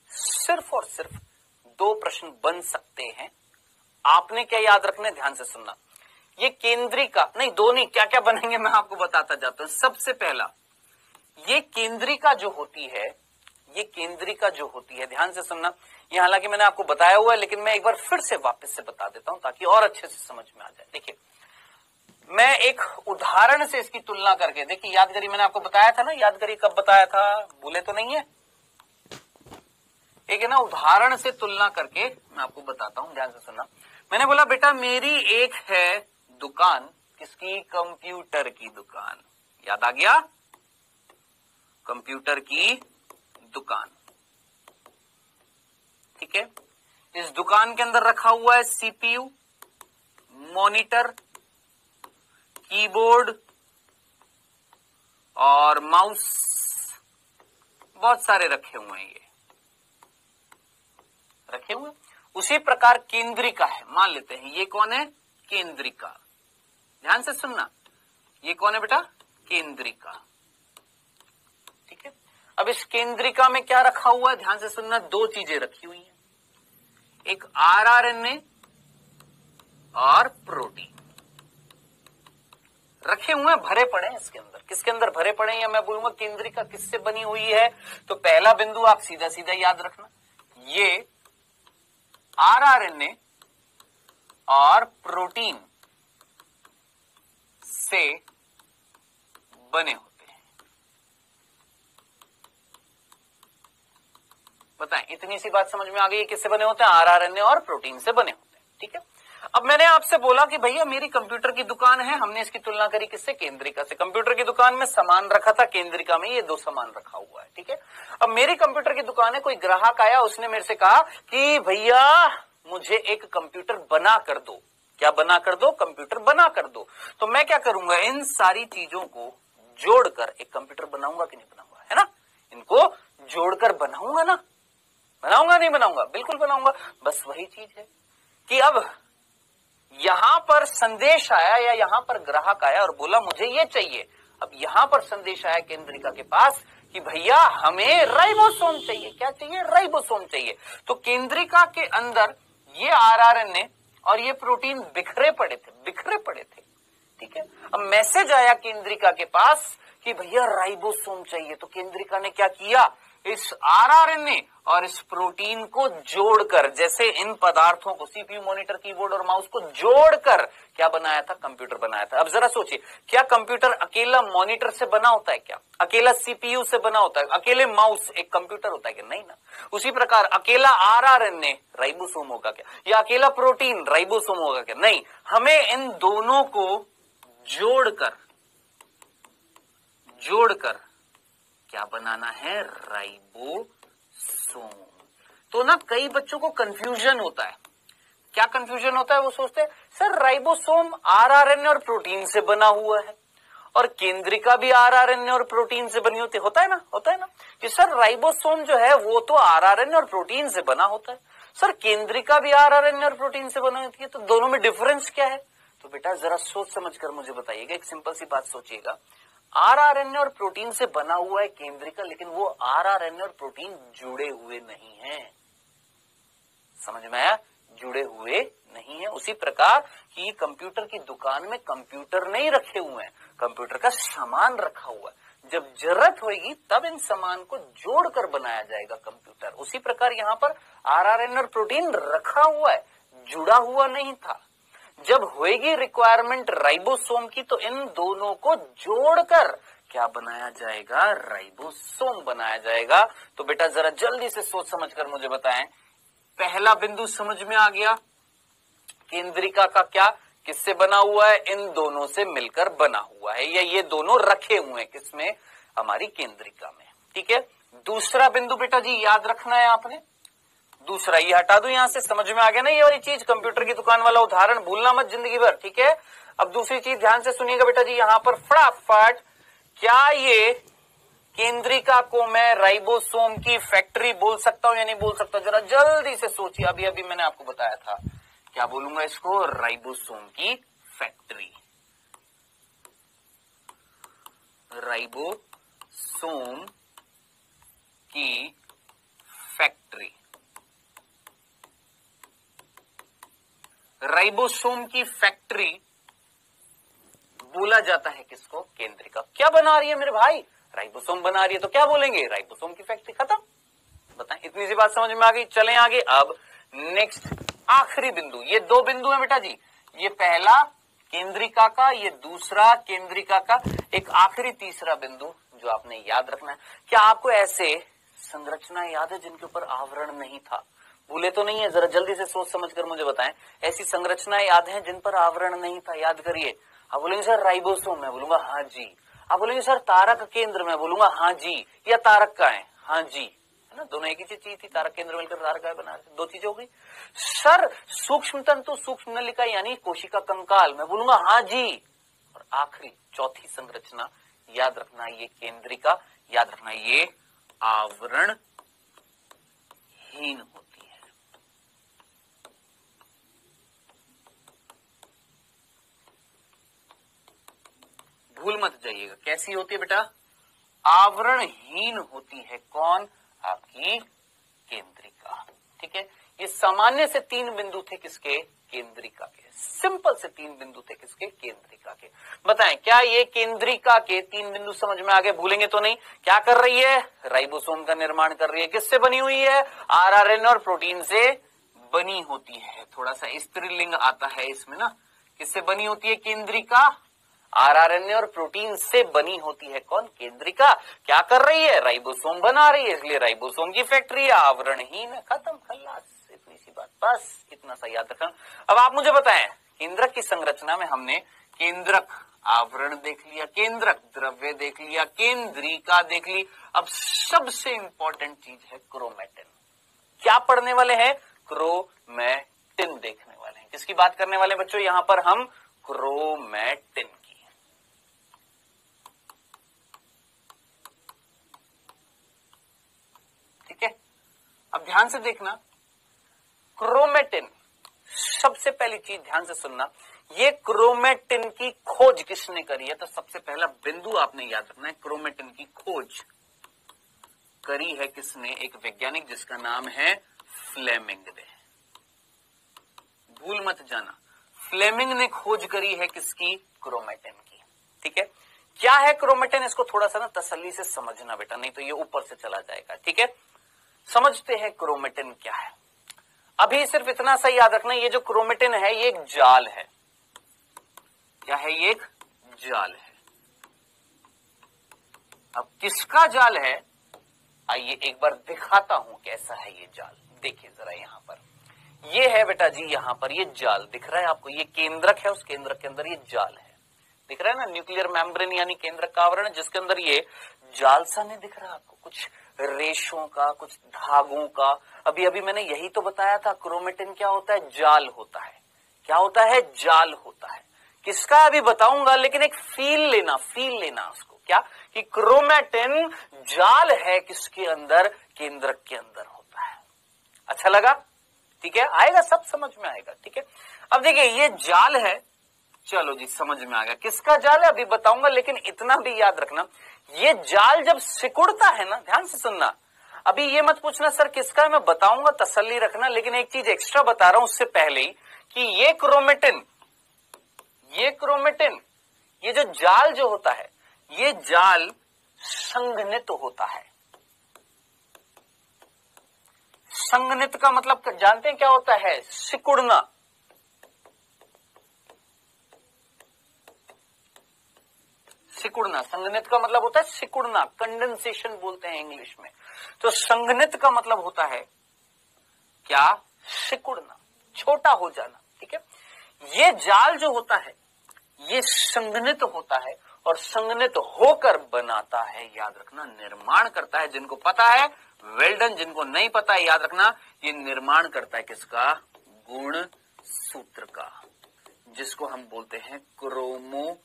सिर्फ़ और सिर्फ़ दो प्रश्न बन सकते हैं। आपने क्या याद रखना ध्यान से सुनना। ये केंद्रिका, नहीं, दो नहीं क्या क्या बनेंगे मैं आपको बताता जाता हूँ। सबसे पहला, ये केंद्रिका जो होती है, ये केंद्रिका जो होती है, ध्यान से सुनना। ये हालाँकि मैंने आपको बताया हुआ है, लेकिन मैं एक बार फिर से वापस से बता देता हूँ ताकि और अच्छे से समझ में आ जाए। देखिए मैं एक उदाहरण से इसकी तुलना करके, देखिए याद करिए मैंने आपको बताया था ना याद करिए कब बताया था? भूले तो नहीं है। एक है ना, उदाहरण से तुलना करके मैं आपको बताता हूँ, ध्यान से सुनना। मैंने बोला, बेटा, मेरी एक है दुकान, किसकी? कंप्यूटर की दुकान। याद आ गया? कंप्यूटर की दुकान। ठीक है? इस दुकान के अंदर रखा हुआ है सीपीयू, मॉनिटर कीबोर्ड और माउस बहुत सारे रखे हुए हैं ये। रखे हुए? उसी प्रकार केंद्रिका है। मान लेते हैं, ये कौन है? केंद्रिका। ध्यान से सुनना। ये कौन है बेटा? केंद्रिका। ठीक है? अब इस केंद्रिका में क्या रखा हुआ है? ध्यान से सुनना, दो चीज़ें रखी हुई हैं। एक आरआरएनए और प्रोटीन। रखे हुए भरे पड़े हैं इसके अंदर। किसके अंदर भरे पड़े हैं, या मैं बोलूँगा केंद्रिका किससे बनी हुई है? तो पहला बिंदु आप सीधा सीधा याद रखना। ये आरआरएनए और प्रोटीन से बने होते हैं। बताएँ, इतनी सी बात समझ में आ गई किससे बने होते हैं? आरआरएनए और प्रोटीन से बने होते हैं, ठीक है? अब मैंने आपसे बोला कि भैया मेरी कंप्यूटर की दुकान है, हमने इसकी तुलना करी किससे? केंद्रिका से। कंप्यूटर की दुकान में सामान रखा था, केंद्रिका में ये दो सामान रखा हुआ है, ठीक है? अब मेरी कंप्यूटर की दुकान है, कोई ग्राहक आया, उसने मेरे से कहा कि भैया, मुझे एक कंप्यूटर बना कर दो। क्या बना कर दो? कंप्यूटर बना कर दो। तो मैं क्या करूँगा, इन सारी चीज़ों को जोड़कर, एक कंप्यूटर बनाऊँगा कि नहीं बनाऊँगा, है ना? इनको जोड़कर बनाऊँगा ना? बनाऊँगा, नहीं बनाऊँगा? बिल्कुल बनाऊँगा। बस वही चीज़ है कि अब यहाँ पर संदेश आया या यहाँ पर ग्राहक आया और बोला, मुझे ये चाहिए। अब यहाँ पर संदेश आया केंद्रिका के पास कि, भैया, हमें राइबोसोम चाहिए। क्या चाहिए? राइबोसोम चाहिए। तो केंद्रिका के अंदर ये आरआरएनए और ये प्रोटीन बिखरे पड़े थे, बिखरे पड़े थे। ठीक है? अब मैसेज आया केंद्रिका के पास कि, भैया, राइबोसोम चाहिए। तो केंद्रिका ने क्या किया? इस आरआरएनए और इस प्रोटीन को जोड़कर, जैसे इन पदार्थों को, सीपीयू मॉनिटर, कीबोर्ड और माउस को जोड़कर क्या बनाया था? कंप्यूटर बनाया था। अब जरा सोचिए, क्या कंप्यूटर अकेला मॉनिटर से बना होता है क्या? अकेला सीपीयू से बना होता है? अकेले माउस, एक कंप्यूटर होता है क्या? नहीं ना। उसी प्रकार, अकेला आरआरएनए, राइबोसोम होगा क्या? या अकेला प्रोटीन, राइबोसोम होगा क्या? नहीं। हमें इन दोनों को जोड़कर जोड़कर क्या बनाना है? राइबोसोम। तो ना, कई बच्चों को कंफ्यूजन होता है। क्या कंफ्यूजन होता है वो सोचते हैं, सर, राइबोसोम आरआरएनए और प्रोटीन से बना हुआ है। और केंद्रिका भी आरआरएनए और प्रोटीन से बनी होती होता है ना? होता है ना? कि, सर, राइबोसोम जो है, वो तो आरआरएनए और प्रोटीन से बना होता है। सर, केंद्रिका भी आरआरएनए और प्रोटीन से बनी होती है तो दोनों में डिफरेंस क्या है? तो बेटा, जरा सोच समझ कर मुझे बताइएगा, एक सिंपल सी बात सोचिएगा। आरआरएनए और प्रोटीन से बना हुआ है केंद्रिका, लेकिन वो आरआरएनए और प्रोटीन जुड़े हुए नहीं है। समझ में आया? जुड़े हुए नहीं है। उसी प्रकार कि कंप्यूटर की दुकान में कंप्यूटर नहीं रखे हुए हैं। कंप्यूटर का सामान रखा हुआ है। जब ज़रूरत होगी, तब इन सामान को जोड़कर बनाया जाएगा कंप्यूटर। उसी प्रकार यहाँ पर आरआरएन और प्रोटीन रखा हुआ है। जुड़ा हुआ नहीं था। जब होएगी रिक्वायरमेंट राइबोसोम की तो इन दोनों को जोड़कर क्या बनाया जाएगा? राइबोसोम बनाया जाएगा। तो बेटा, जरा जल्दी से सोच समझ कर मुझे बताएँ। पहला बिंदु समझ में आ गया। केंद्रिका का क्या? किससे बना हुआ है? इन दोनों से मिलकर बना हुआ है। या ये दोनों रखे हुए हैं किसमें? हमारी केंद्रिका में। ठीक है? दूसरा बिंदु बेटा जी, याद रखना है आपने। दूसरा, ये हटा दू यहाँ से, समझ में आ गया ना ये वाली चीज़? कंप्यूटर की दुकान वाला उदाहरण, भूलना मत ज़िंदगी भर, ठीक है? अब दूसरी चीज़ ध्यान से सुनिएगा बेटा जी, यहाँ पर फटाफट, क्या ये केंद्रिका को मैं राइबोसोम की फैक्ट्री बोल सकता हूँ या नहीं बोल सकता? जरा जल्दी से सोचिए अभी अभी मैंने आपको बताया था। क्या बोलूँगा इसको? राइबोसोम की फैक्ट्री। राइबोसोम की फैक्ट्री। राइबोसोम की फैक्ट्री बोला जाता है किसको? केंद्रिका क्या बना रही है मेरे भाई? राइबोसोम बना रही है तो क्या बोलेंगे? राइबोसोम की फैक्ट्री खत्म। बताएँ, इतनी सी बात समझ में आ गई, चलें आगे। अब नेक्स्ट, आखिरी बिंदु। ये दो बिंदु है बेटा जी। ये पहला, केंद्रिका का, ये दूसरा, केंद्रिका का। एक आखिरी तीसरा बिंदु जो आपने याद रखना है। क्या आपको ऐसे संरचना याद है जिनके ऊपर आवरण नहीं था? भूले तो नहीं है, जरा जल्दी से सोच समझ कर मुझे बताएँ। ऐसी संरचनाएँ याद हैं जिन पर आवरण नहीं था, याद करिए। आप बोलेंगे, सर, राइबोसोम, मैं बोलूँगा हाँ जी। आप बोलेंगे, सर, तारक केंद्र, में बोलूँगा हाँ जी। या तारक का है हाँ जी। है ना? दोनों एक ही चीज़ थी, तारक केंद्र मिलकर तारक का बना दो चीज़ हो गई। सर सूक्ष्म तंतु सूक्ष्म नलिका यानी कोशिका कंकाल। मैं बोलूँगा हाँ जी। और आखिरी, चौथी संरचना, याद रखना ये केंद्रिका, याद रखना ये आवरण हीन होती भूल मत जाइएगा। कैसी होती है बेटा? आवरणहीन होती है कौन? आपकी केंद्रिका। ठीक है? ये सामान्य से तीन बिंदु थे किसके? केंद्रिका के। सिंपल से तीन बिंदु थे किसके? केंद्रिका के। बताएँ, क्या ये केंद्रिका के तीन बिंदु समझ में आगे भूलेंगे तो नहीं? क्या कर रही है? राइबोसोम का निर्माण कर रही है। किससे बनी हुई है? आरआरएन और प्रोटीन से बनी होती है। थोड़ा सा स्त्रीलिंग आता है इसमें ना। किससे बनी होती है? केंद्रिका। आरआरएनए और प्रोटीन से बनी होती है कौन? केंद्रिका। क्या कर रही है? राइबोसोम बना रही है, इसलिए राइबोसोम की फैक्ट्री आवरणहीन, खत्म, खल्लास। इतनी सी बात। बस, इतना सा याद रखना। अब आप मुझे बताएँ केंद्रक की संरचना में हमने केंद्रक आवरण देख लिया, केंद्रक द्रव्य देख लिया, केंद्रिका देख ली। अब सबसे इंपॉर्टेंट चीज़ है क्रोमेटिन। क्या पढ़ने वाले हैं? क्रोमेटिन देखने वाले हैं। किसकी बात करने वाले बच्चों? यहाँ पर हम क्रोमेटिन की ठीक है अब ध्यान से देखना, क्रोमेटिन, सबसे पहली चीज़ ध्यान से सुनना, ये क्रोमेटिन की खोज किसने करी है? तो सबसे पहला बिंदु आपने याद रखना है, क्रोमेटिन की खोज करी है किसने? एक वैज्ञानिक जिसका नाम है फ्लेमिंग ने। भूल मत जाना, फ्लेमिंग ने खोज करी है किसकी? क्रोमेटिन की। ठीक है? क्या है क्रोमेटिन? इसको थोड़ा सा ना तसल्ली से समझना बेटा, नहीं तो ये ऊपर से चला जाएगा। ठीक है? समझते हैं क्रोमेटिन क्या है। अभी सिर्फ़ इतना सा याद रखना, ये जो क्रोमेटिन है, ये एक जाल है। क्या है ये एक जाल है? अब किसका जाल है? आइए एक बार दिखाता हूँ कैसा है ये जाल। देखिए जरा यहाँ पर। ये है बेटा जी, यहाँ पर ये जाल दिख रहा है आपको। ये केंद्रक है, उस केंद्रक के अंदर ये जाल है। दिख रहा है ना, न्यूक्लियर मेम्ब्रेन यानी केंद्रक का आवरण, जिसके अंदर ये जाल सा नहीं दिख रहा आपको। कुछ रेशों का, कुछ धागों का। अभी अभी मैंने यही तो बताया था, क्रोमेटिन क्या होता है? जाल होता है। क्या होता है? जाल होता है। किसका अभी बताऊँगा, लेकिन एक फील लेना फील लेना उसको। क्या? कि क्रोमेटिन जाल है किसके अंदर? केंद्रक के अंदर होता है। अच्छा लगा? ठीक है? आएगा, सब समझ में आएगा, ठीक है? अब देखिए, ये जाल है चलो जी, समझ में आ गया। किसका जाल है, अभी बताऊँगा, लेकिन इतना भी याद रखना, ये जाल जब सिकुड़ता है ना, ध्यान से सुनना। अभी ये मत पूछना, सर, किसका है? मैं बताऊँगा, तसल्ली रखना, लेकिन एक चीज़ एक्स्ट्रा बता रहा हूँ उससे पहले ही, कि ये क्रोमेटिन ये क्रोमेटिन ये जो जाल जो होता है, ये जाल संघनित तो होता है। संघनित का मतलब जानते हैं क्या होता है? सिकुड़ना। सिकुड़ना संगनित का मतलब होता है सिकुड़ना कंडेंसेशन बोलते हैं इंग्लिश में। तो संगनित का मतलब होता है क्या? सिकुड़ना, छोटा हो जाना, ठीक है? ये जाल जो होता है, ये संगनित होता है और संगनित होकर बनाता है, याद रखना, निर्माण करता है। जिनको पता है वेल्डन जिनको नहीं पता है, याद रखना, ये निर्माण करता है किसका? गुण सूत्र का, जिसको हम बोलते हैं क्रोमोजोम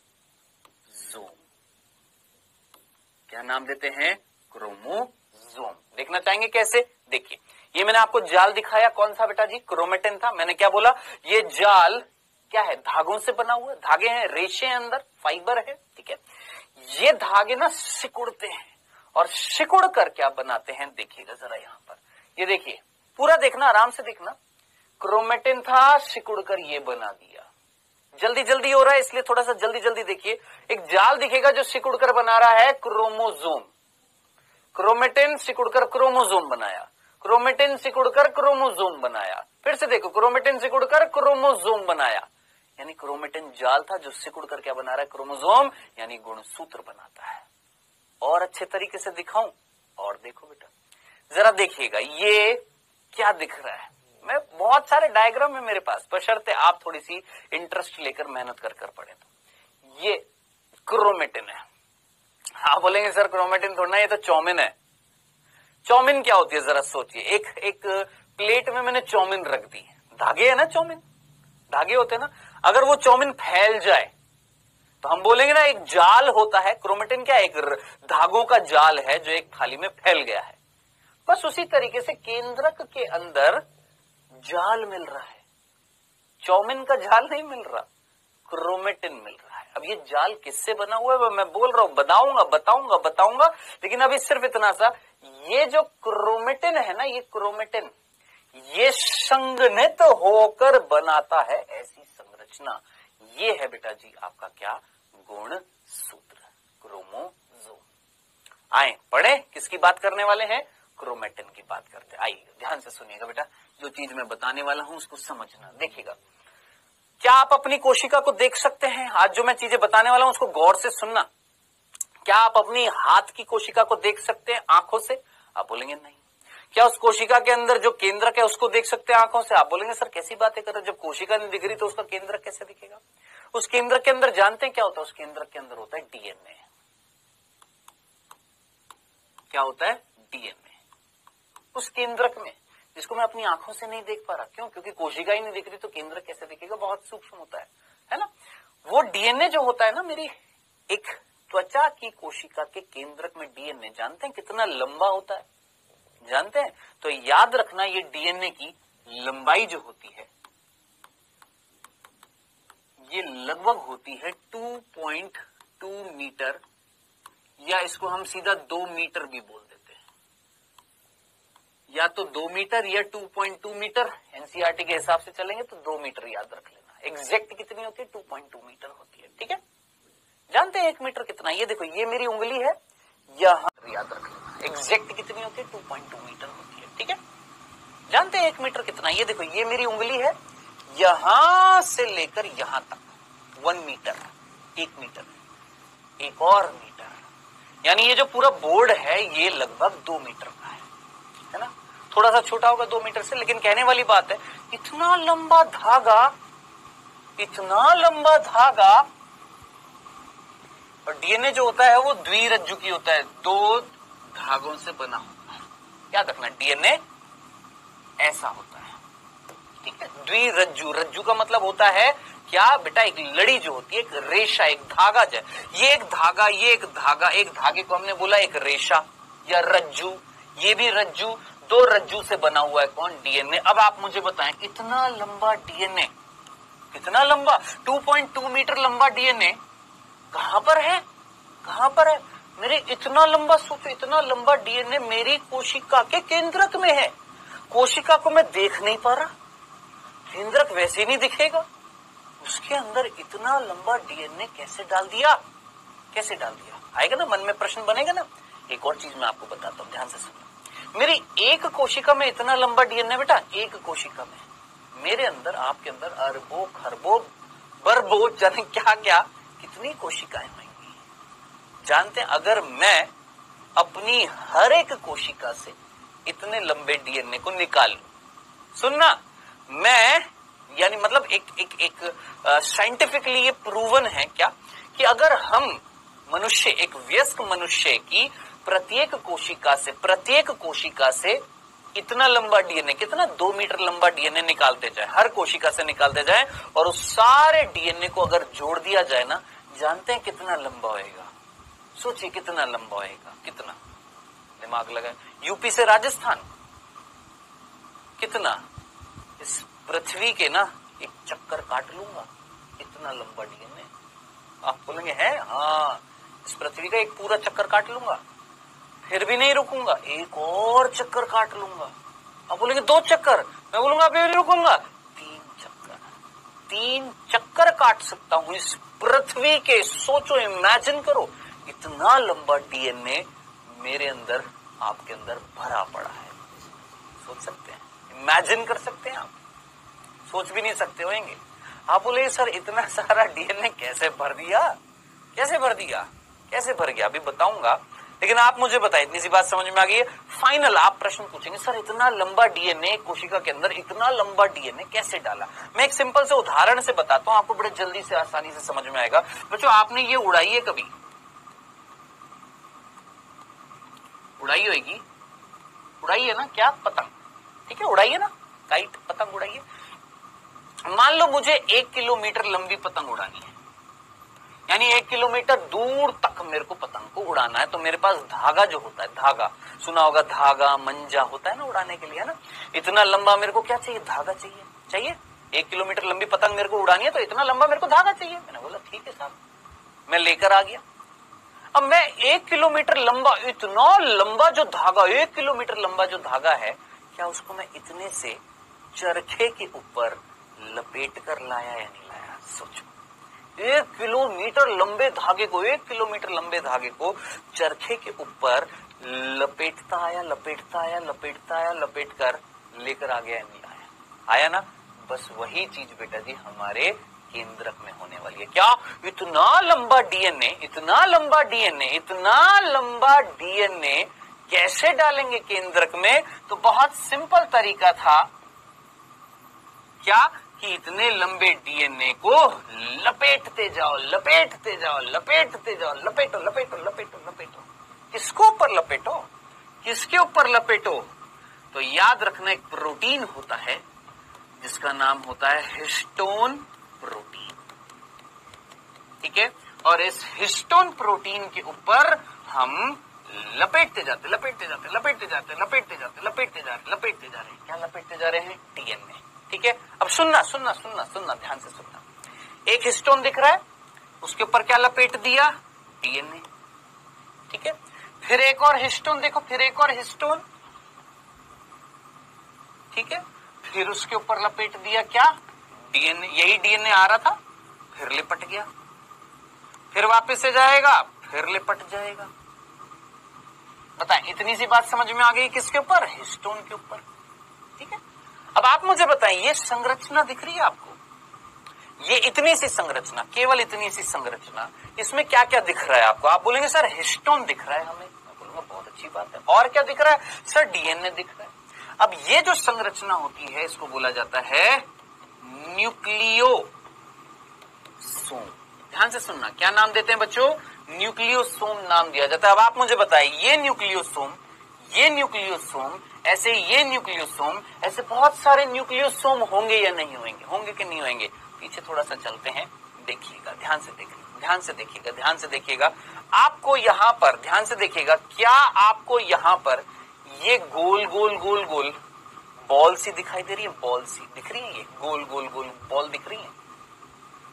क्या नाम देते हैं? क्रोमोजोम देखना चाहेंगे कैसे? देखिए, ये मैंने आपको जाल दिखाया। कौन सा बेटा जी? क्रोमेटिन था। मैंने क्या बोला? ये जाल क्या है? धागों से बना हुआ धागे हैं, रेशे हैं अंदर। फाइबर है, ठीक है? ये धागे ना सिकुड़ते हैं। और सिकुड़ कर क्या बनाते हैं? देखिएगा जरा यहाँ पर। ये देखिए, पूरा देखना, आराम से देखना। क्रोमेटिन था, सिकुड़ कर ये बना दिया। जल्दी जल्दी हो रहा है, इसलिए थोड़ा सा जल्दी जल्दी देखिए। एक जाल दिखेगा जो सिकुड़कर बना रहा है क्रोमोजोम। क्रोमेटिन सिकुड़कर क्रोमोजोम बनाया। क्रोमेटिन सिकुड़कर क्रोमोजोम बनाया। फिर से देखो, क्रोमेटिन सिकुड़कर क्रोमोजोम बनाया। यानी क्रोमेटिन जाल था जो सिकुड़कर क्या बना रहा है? क्रोमोजोम, यानी गुणसूत्र बनाता है। और अच्छे तरीके से दिखाऊँ? और देखो बेटा। जरा देखिएगा, ये क्या दिख रहा है? मैं बहुत सारे डायग्राम है मेरे पास, बशर्ते आप थोड़ी सी इंटरेस्ट लेकर मेहनत कर कर पढ़े। तो ये क्रोमेटिन है। आप बोलेंगे, सर क्रोमेटिन थोड़ा, ये तो चौमिन है। चौमिन क्या होती है, जरा सोचिए। एक एक प्लेट में मैंने चौमिन रख दी। धागे है ना चौमिन धागे होते हैं ना? अगर वो चौमिन फैल जाए तो हम बोलेंगे ना, एक जाल होता है। क्रोमेटिन क्या, एक धागों का जाल है जो एक थाली में फैल गया है। बस उसी तरीके से केंद्रक के अंदर जाल मिल रहा है। चौमिन का जाल नहीं मिल रहा, क्रोमेटिन मिल रहा है। अब ये जाल किससे बना हुआ है? मैं बोल रहा हूँ, बताऊँगा बताऊँगा बताऊँगा, लेकिन अभी सिर्फ़ इतना सा। ये जो क्रोमेटिन है ना, ये क्रोमेटिन, ये संगनित होकर बनाता है ऐसी संरचना। ये है बेटा जी आपका क्या? गुण सूत्र क्रोमोजोम आए, पढ़े, किसकी बात करने वाले हैं? क्रोमेटिन की बात करते आइए, ध्यान से सुनिएगा बेटा। जो चीज़ मैं बताने वाला हूँ, उसको समझना। देखिएगा। क्या आप अपनी कोशिका को देख सकते हैं? आज जो मैं चीज़ें बताने वाला हूँ, उसको गौर से सुनना। क्या आप अपनी हाथ की कोशिका को देख सकते हैं आँखों से? आप बोलेंगे नहीं। क्या उस कोशिका के अंदर जो केंद्रक है, उसको देख सकते हैं आँखों से? आप बोलेंगे, सर, कैसी बातें कर रहे जब कोशिका नहीं दिख रही तो उसका केंद्रक कैसे दिखेगा? उस केंद्र के अंदर जानते हैं क्या होता है? उस केंद्र के अंदर होता है डीएनए। क्या होता है? डीएनए। उस केंद्रक में। जिसको मैं अपनी आँखों से नहीं देख पा रहा। क्यों? क्योंकि कोशिका ही नहीं दिख रही तो केंद्र कैसे दिखेगा? बहुत सूक्ष्म होता है। है ना? वो डीएनए जो होता है ना, मेरी एक त्वचा की कोशिका के केंद्रक में डीएनए, जानते हैं कितना लंबा होता है? जानते हैं? तो याद रखना ये डीएनए की लंबाई जो होती है, ये लगभग होती है 2.2 मीटर, या इसको हम सीधा दो मीटर भी बोल या तो दो मीटर या 2.2 मीटर एनसीआरटी के हिसाब से चलेंगे तो दो मीटर याद रख लेना। एग्जैक्ट कितनी होती है? 2.2 मीटर होती है, ठीक है? जानते हैं एक मीटर कितना? ये देखो, ये मेरी उंगली है, यहाँ याद रख लेना। एग्जैक्ट कितनी होती है? 2.2 मीटर होती है, ठीक है? जानते हैं एक मीटर कितना? ये देखो, ये मेरी उंगली है, यहाँ से लेकर यहाँ तक। वन मीटर एक मीटर एक और मीटर यानी ये जो पूरा बोर्ड है, ये लगभग दो मीटर का है है ना? थोड़ा सा छोटा होगा दो मीटर से, लेकिन कहने वाली बात है, इतना लंबा धागा, इतना लंबा धागा, और डीएनए जो होता है वो द्विरज्जु की होता है, दो धागों से बना होता है। याद रखना, डीएनए ऐसा होता है। ठीक है, द्विरज्जु, रज्जु का मतलब होता है, क्या बेटा, एक लड़ी जो होती है, एक रेशा, एक धागा जो ये एक धागा, ये एक धागा, एक धागे को हमने बोला एक रेशा, या रज्जु, ये भी रज्जु दो रज्जु से बना हुआ है कौन? डीएनए अब आप मुझे बताएँ, इतना लंबा डीएनए कितना लंबा? 2.2 मीटर लंबा डीएनए कहाँ पर है? कहाँ पर है? मेरे इतना लंबा, सोचो, इतना लंबा डीएनए मेरी कोशिका के केंद्रक में है। कोशिका को मैं देख नहीं पा रहा। केंद्रक वैसे नहीं दिखेगा। उसके अंदर इतना लंबा डीएनए कैसे डाल दिया? कैसे डाल दिया? आएगा ना? मन में प्रश्न बनेगा ना? एक और चीज़ मैं आपको बताता हूँ, ध्यान से सुनना मेरी एक कोशिका में इतना लंबा डीएनए बेटा, एक कोशिका में। मेरे अंदर, आपके अंदर अरबों खरबों बरबो जाने *laughs* क्या क्या कितनी कोशिकाएँ होंगी। जानते हैं, अगर मैं अपनी हर एक कोशिका से इतने लंबे डीएनए को निकाल लू, सुनना, मैं, यानी मतलब एक एक एक साइंटिफिकली ये प्रूवन है क्या, कि अगर हम मनुष्य, एक व्यस्क मनुष्य की प्रत्येक कोशिका से, प्रत्येक कोशिका से इतना लंबा डीएनए, कितना दो मीटर लंबा डीएनए निकालते जाए, हर कोशिका से निकालते जाए और उस सारे डीएनए को अगर जोड़ दिया जाए ना, जानते हैं कितना लंबा होएगा? सोचिए कितना लंबा होएगा, कितना? दिमाग लगा यूपी से राजस्थान, कितना? इस पृथ्वी के ना, एक चक्कर काट लूँगा, इतना लंबा डीएनए। आप बोलेंगे, है? हाँ इस पृथ्वी का एक पूरा चक्कर काट लूँगा। फिर भी नहीं रुकूँगा। एक और चक्कर काट लूँगा। आप बोलेंगे दो चक्कर। मैं बोलूँगा नहीं रुकूँगा? तीन चक्कर। तीन चक्कर काट सकता हूँ। इस पृथ्वी के, सोचो इमेजिन करो, इतना लंबा डीएनए मेरे अंदर, आपके अंदर भरा पड़ा है। सोच सकते हैं। इमेजिन कर सकते हैं आप। सोच भी नहीं सकते होंगे। आप बोले सर, इतना सारा डीएनए कैसे भर दिया? कैसे भर दिया? कैसे भर गया? अभी बताऊँगा। लेकिन आप मुझे बताएँ, इतनी सी बात समझ में आ गई है। फाइनल आप प्रश्न पूछेंगे, सर, इतना लंबा डीएनए कोशिका के अंदर इतना लंबा डीएनए कैसे डाला? मैं एक सिंपल से उदाहरण से बताता हूँ, आपको बड़े जल्दी से आसानी से समझ में आएगा। बच्चों, आपने ये उड़ाई है कभी। उड़ाई होगी उड़ाई है ना, क्या पतंग? ठीक है उड़ाई है ना। काइट पतंग उड़ाई है मान लो मुझे एक किलोमीटर लंबी पतंग उड़ानी है। यानी एक किलोमीटर दूर तक मेरे को पतंग को उड़ाना है। तो मेरे पास धागा जो होता है, धागा, सुना होगा धागा, मंजा होता है ना उड़ाने के लिए, है ना? इतना लंबा मेरे को क्या चाहिए? धागा चाहिए। चाहिए? एक किलोमीटर लंबी पतंग मेरे को उड़ानी है तो इतना लंबा मेरे को धागा चाहिए। मैंने बोला, ठीक है साहब। मैं लेकर आ गया। अब मैं एक किलोमीटर लंबा, इतना लंबा जो धागा, एक किलोमीटर लंबा जो धागा है, क्या उसको मैं इतने से चरखे के ऊपर लपेट कर लाया या नहीं लाया? सोचो। एक किलोमीटर लंबे धागे को, एक किलोमीटर लंबे धागे को चरखे के ऊपर लपेटता आया लपेटता आया लपेटता आया, लपेट कर लेकर आ गया नहीं आया। आया ना? बस वही चीज़ बेटा जी हमारे केंद्रक में होने वाली है। क्या? इतना लंबा डीएनए, इतना लंबा डीएनए, इतना लंबा डीएनए कैसे डालेंगे केंद्रक में? तो बहुत सिंपल तरीका था। क्या? कि इतने लंबे डीएनए को लपेटते जाओ लपेटते जाओ लपेटते जाओ, लपेटो लपेटो लपेटो लपेटो। किसको ऊपर लपेटो? किसके ऊपर लपेटो? तो याद रखना एक प्रोटीन होता है, जिसका नाम होता है हिस्टोन प्रोटीन। ठीक है? और इस हिस्टोन प्रोटीन के ऊपर हम लपेटते जाते लपेटते जाते लपेटते जाते लपेटते जाते, लपेटते जा रहे, लपेटते जा रहे। क्या लपेटते जा रहे हैं? डीएनए। ठीक है? अब सुनना सुनना सुनना सुनना, ध्यान से सुनना। एक हिस्टोन दिख रहा है, उसके ऊपर क्या लपेट दिया? डीएनए। ठीक है? फिर एक और हिस्टोन देखो, फिर एक और हिस्टोन। ठीक है? फिर उसके ऊपर लपेट दिया क्या? डीएनए, यही डीएनए आ रहा था, फिर लिपट गया। फिर वापस से जाएगा, फिर लिपट जाएगा। बताएँ, इतनी सी बात समझ में आ गई किसके ऊपर? हिस्टोन के ऊपर। ठीक है? अब आप मुझे बताएँ ये संरचना दिख रही है आपको? ये इतनी सी संरचना, केवल इतनी सी संरचना, इसमें क्या क्या दिख रहा है आपको? आप बोलेंगे, सर, हिस्टोन दिख रहा है हमें। मैं बोलूँगा, बहुत अच्छी बात है। और क्या दिख रहा है? सर, डीएनए दिख रहा है। अब ये जो संरचना होती है, इसको बोला जाता है न्यूक्लियो ध्यान से सुनना, क्या नाम देते हैं बच्चों? न्यूक्लियोसोम नाम दिया जाता है। अब आप मुझे बताइए, ये न्यूक्लियोसोम ये न्यूक्लियोसोम, ऐसे ये न्यूक्लियोसोम, ऐसे बहुत सारे न्यूक्लियोसोम होंगे या नहीं होंगे? होंगे कि नहीं होंगे? पीछे थोड़ा सा चलते हैं, देखिएगा, ध्यान से देखिएगा ध्यान से देखिएगा, ध्यान से देखिएगा। आपको यहाँ पर, ध्यान से देखिएगा, क्या आपको यहाँ पर ये गोल गोल गोल गोल बॉल सी दिखाई दे रही है? बॉल सी दिख रही है गोल गोल गोल बॉल दिख रही है?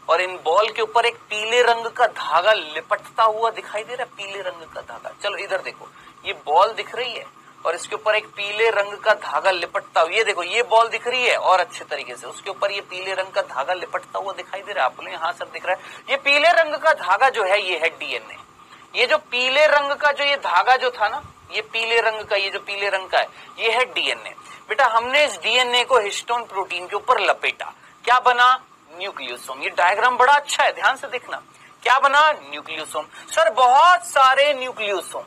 और इन बॉल के ऊपर एक पीले रंग का धागा लिपटता हुआ दिखाई दे रहा है, पीले रंग का धागा। चलो इधर देखो ये बॉल दिख रही है और इसके ऊपर एक पीले रंग का धागा लिपटता हुआ, ये देखो, ये बॉल दिख रही है और अच्छे तरीके से। उसके ऊपर ये पीले रंग का धागा लिपटता हुआ दिखाई दे रहा है। आप बोले हाँ सर दिख रहा है। ये पीले रंग का धागा जो है, ये है डीएनए। ये जो पीले रंग का जो ये धागा जो था ना, ये पीले रंग का, ये जो पीले रंग का है, ये है डीएनए। बेटा, हमने इस डीएनए को हिस्टोन प्रोटीन के ऊपर लपेटा। क्या बना? न्यूक्लियोसोम। ये डायग्राम बड़ा अच्छा है, ध्यान से देखना। क्या बना? न्यूक्लियोसोम। सर, बहुत सारे न्यूक्लियोसोम।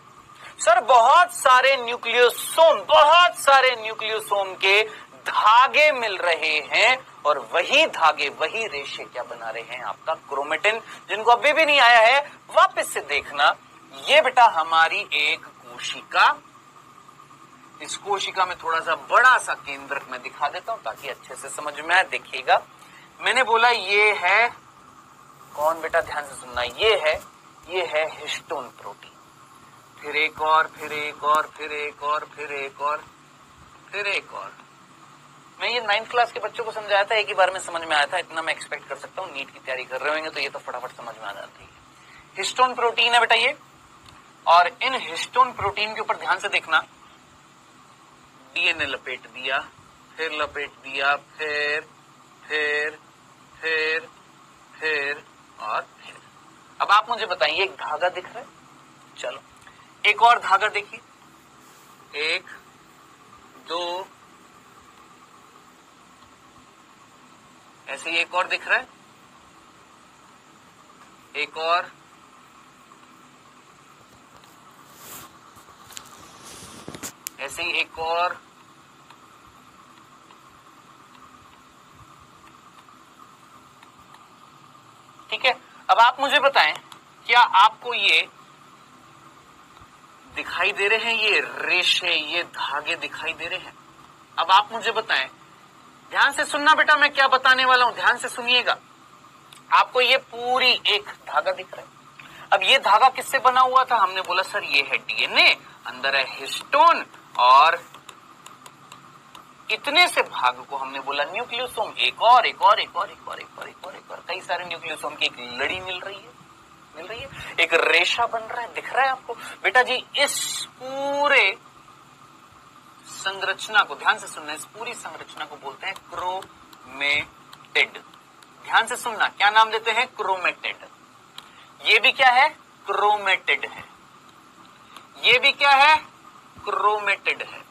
सर, बहुत सारे न्यूक्लियोसोम, बहुत सारे न्यूक्लियोसोम के धागे मिल रहे हैं और वही धागे, वही रेशे क्या बना रहे हैं आपका क्रोमेटिन, जिनको अभी भी नहीं आया है। वापस से देखना, ये बेटा हमारी एक कोशिका। इस कोशिका में थोड़ा सा बड़ा सा केंद्र मैं दिखा देता हूँ ताकि अच्छे से समझ में आए, देखिएगा। मैंने बोला, ये है, कौन बेटा? ध्यान से सुनना, ये है ये है हिस्टोन प्रोटीन। फिर एक और, फिर एक और, फिर एक और, फिर एक और, फिर एक और। मैं ये नाइन्थ क्लास के बच्चों को समझाया था, एक ही बार में समझ में आया था, इतना मैं एक्सपेक्ट कर सकता हूँ, नीट की तैयारी कर रहे होंगे तो ये तो फटाफट समझ में आ जाती है। हिस्टोन प्रोटीन है बेटा ये, और इन हिस्टोन प्रोटीन के ऊपर ध्यान से देखना। डीएनए लपेट दिया, फिर लपेट दिया, फिर फिर फिर फिर, और फिर। अब आप मुझे बताइए, एक धागा दिख रहा है? चलो। एक और धागा देखिए। एक, दो। ऐसे ही एक और दिख रहा है? एक और। ऐसे ही एक और। ठीक है, अब आप मुझे बताएँ, क्या आपको ये दिखाई दे रहे हैं, ये रेशे, ये धागे दिखाई दे रहे हैं। अब आप मुझे बताएँ, ध्यान से सुनना बेटा, मैं क्या बताने वाला हूँ? ध्यान से सुनिएगा। आपको ये पूरी एक धागा दिख रहा है। अब ये धागा किससे बना हुआ था? हमने बोला, सर, ये है डीएनए, अंदर है हिस्टोन और इतने से भाग को हमने बोला, न्यूक्लियोसोम, एक और एक और एक और एक और एक और एक और एक और कई सारे न्यूक्लियोसोम की एक लड़ी मिल रही है। मिल रही है? एक रेशा बन रहा है, दिख रहा है आपको? बेटा जी, इस पूरे संरचना को, ध्यान से सुनना, इस पूरी संरचना को बोलते हैं क्रोमेटेड। ध्यान से सुनना, क्या नाम देते हैं? क्रोमेटिड। ये भी क्या है? क्रोमेटिड है। ये भी क्या है? क्रोमेटेड है।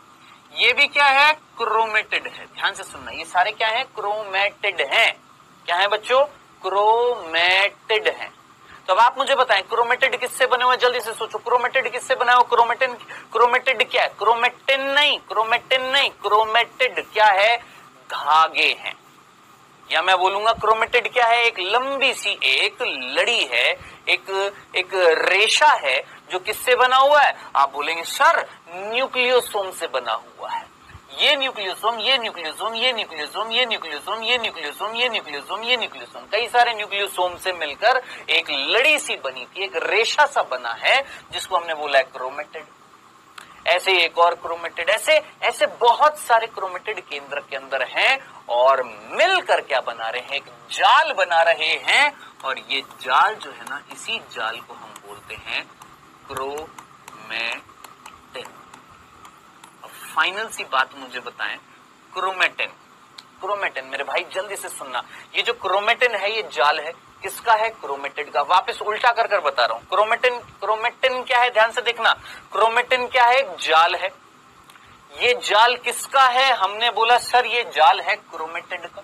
ये भी क्या है? क्रोमेटेड है। ध्यान से सुनना, ये सारे क्या है? क्रोमेटेड हैं। क्या है बच्चों? क्रोमेटेड हैं। तो अब आप मुझे बताएँ, क्रोमेटेड किससे बने हुए जल्दी से सोचो, क्रोमेटेड किससे बना हुआ क्रोमेटिन, क्रोमेटेड क्या है? क्रोमेटिन नहीं क्रोमेटिन नहीं, क्रोमेटेड क्या है? धागे हैं। या मैं बोलूँगा, क्रोमेटेड क्या है? एक लंबी सी, एक लड़ी है, एक एक रेशा है जो किससे बना हुआ है? आप बोलेंगे, सर, न्यूक्लियोसोम से बना हुआ है। ये न्यूक्लियोसोम ये न्यूक्लियोसोम ये न्यूक्लियोसोम ये न्यूक्लियोसोम ये न्यूक्लियोसोम ये न्यूक्लियोसोम ये न्यूक्लियोसोम। कई सारे न्यूक्लियोसोम से मिलकर एक लड़ी सी बनी थी, एक रेशा सा बना है, जिसको हमने बोला है क्रोमेटेड। ऐसे एक और क्रोमेटेड, ऐसे ऐसे बहुत सारे क्रोमेटेड केंद्र के अंदर हैं और मिलकर क्या बना रहे हैं? एक जाल बना रहे हैं और ये जाल जो है ना, इसी जाल को हम बोलते हैं क्रोमेटिन फाइनल सी बात मुझे बताएँ क्रोमेटिन क्रोमेटिन मेरे भाई, जल्दी से सुनना। ये जो क्रोमेटिन है, ये जाल है। किसका है? क्रोमेटिन का। वापस उल्टा कर कर बता रहा हूँ। क्रोमेटिन क्रोमेटिन क्या है? ध्यान से देखना। क्रोमेटिन क्या है? जाल है। ये जाल किसका है? हमने बोला, सर, ये जाल है क्रोमेटिड का।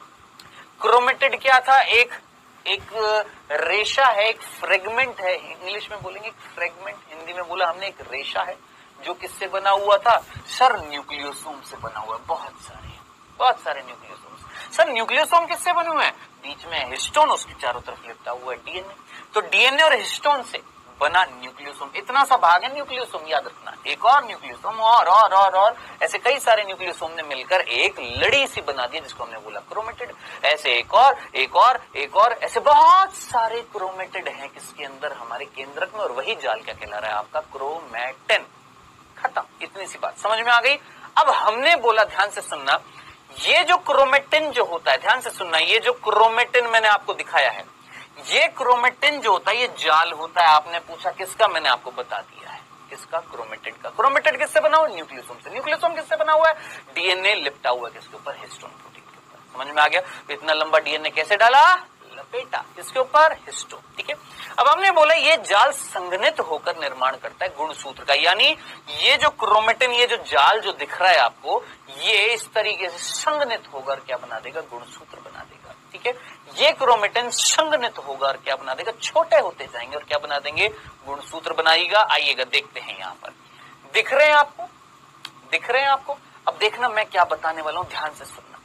क्रोमेटिड क्या था? एक एक, रेशा है, एक फ्रेगमेंट है। इंग्लिश में बोलेंगे फ्रेगमेंट हिंदी में बोला हमने एक रेशा है। जो किससे बना हुआ था? सर, न्यूक्लियोसोम से बना हुआ बहुत सारे बहुत सारे न्यूक्लियोसोम सर, न्यूक्लियोसोम किससे बने हुए हैं? बीच में हिस्टोन उसके चारों तरफ़ लिपटा हुआ है, डीएनए। तो डीएनए और हिस्टोन से बना न्यूक्लियोसोम। इतना सा भाग है न्यूक्लियोसोम, याद रखना। एक और न्यूक्लियोसोम, और और और और। ऐसे कई सारे न्यूक्लियोसोम ने मिलकर एक लड़ी सी बना दी, जिसको हमने बोला क्रोमेटेड। ऐसे एक और एक और एक और। ऐसे बहुत सारे क्रोमेटेड हैं किसके अंदर, हमारे केंद्रक में, और वही जाल क्या कहला रहा है आपका? क्रोमेटिन। खत्म। इतनी सी बात। समझ में आ गई? अब हमने बोला ध्यान से सुनना। ये जो क्रोमेटिन जो होता है, ध्यान से सुनना, ये जो क्रोमेटिन मैंने आपको दिखाया है, ये क्रोमेटिन जो होता है, ये जाल होता है। आपने पूछा, किसका मैंने आपको बता दिया है? किसका? क्रोमेटिड का। क्रोमेटिड किससे बना हुआ न्यूक्लियोसोम से। न्यूक्लियोसोम किससे बना हुआ है? डीएनए लिपटा हुआ है किसके ऊपर? हिस्टोन प्रोटीन के ऊपर। समझ में आ गया? तो इतना लंबा डीएनए कैसे डाला? लपेटा किसके ऊपर हिस्टोन ठीक है? अब हमने बोला ये जाल संघनित होकर निर्माण करता है गुणसूत्र का, यानी ये जो क्रोमेटिन, ये जो जाल जो दिख रहा है आपको, ये इस तरीके से संघनित होकर क्या बना देगा? गुणसूत्र बना देगा, ठीक है? ये क्रोमेटिन संघनित होगा और क्या बना देगा? छोटे होते जाएँगे और क्या बना देंगे? गुणसूत्र बनाएगा। आइएगा देखते हैं यहाँ पर। दिख रहे हैं आपको? दिख रहे हैं आपको? अब देखना मैं क्या बताने वाला हूँ, ध्यान से सुनना।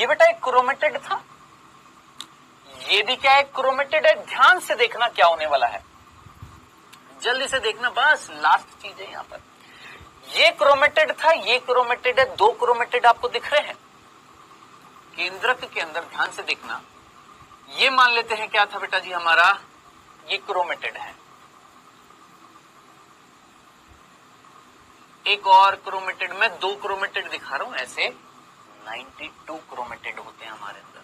ये बेटा एक क्रोमेटेड था ये भी क्या है क्रोमेटेड है? ध्यान से देखना क्या होने वाला है। जल्दी से देखना बस लास्ट चीज़ है यहाँ पर। ये क्रोमेटेड था, ये क्रोमेटेड है, दो क्रोमेटेड आपको दिख रहे हैं। केंद्रक के अंदर ध्यान से देखना। ये मान लेते हैं क्या था बेटा जी हमारा? ये क्रोमेटेड है। एक और क्रोमेटेड में दो क्रोमेटेड दिखा रहा हूँ, ऐसे। 92 क्रोमेटेड होते हैं हमारे अंदर।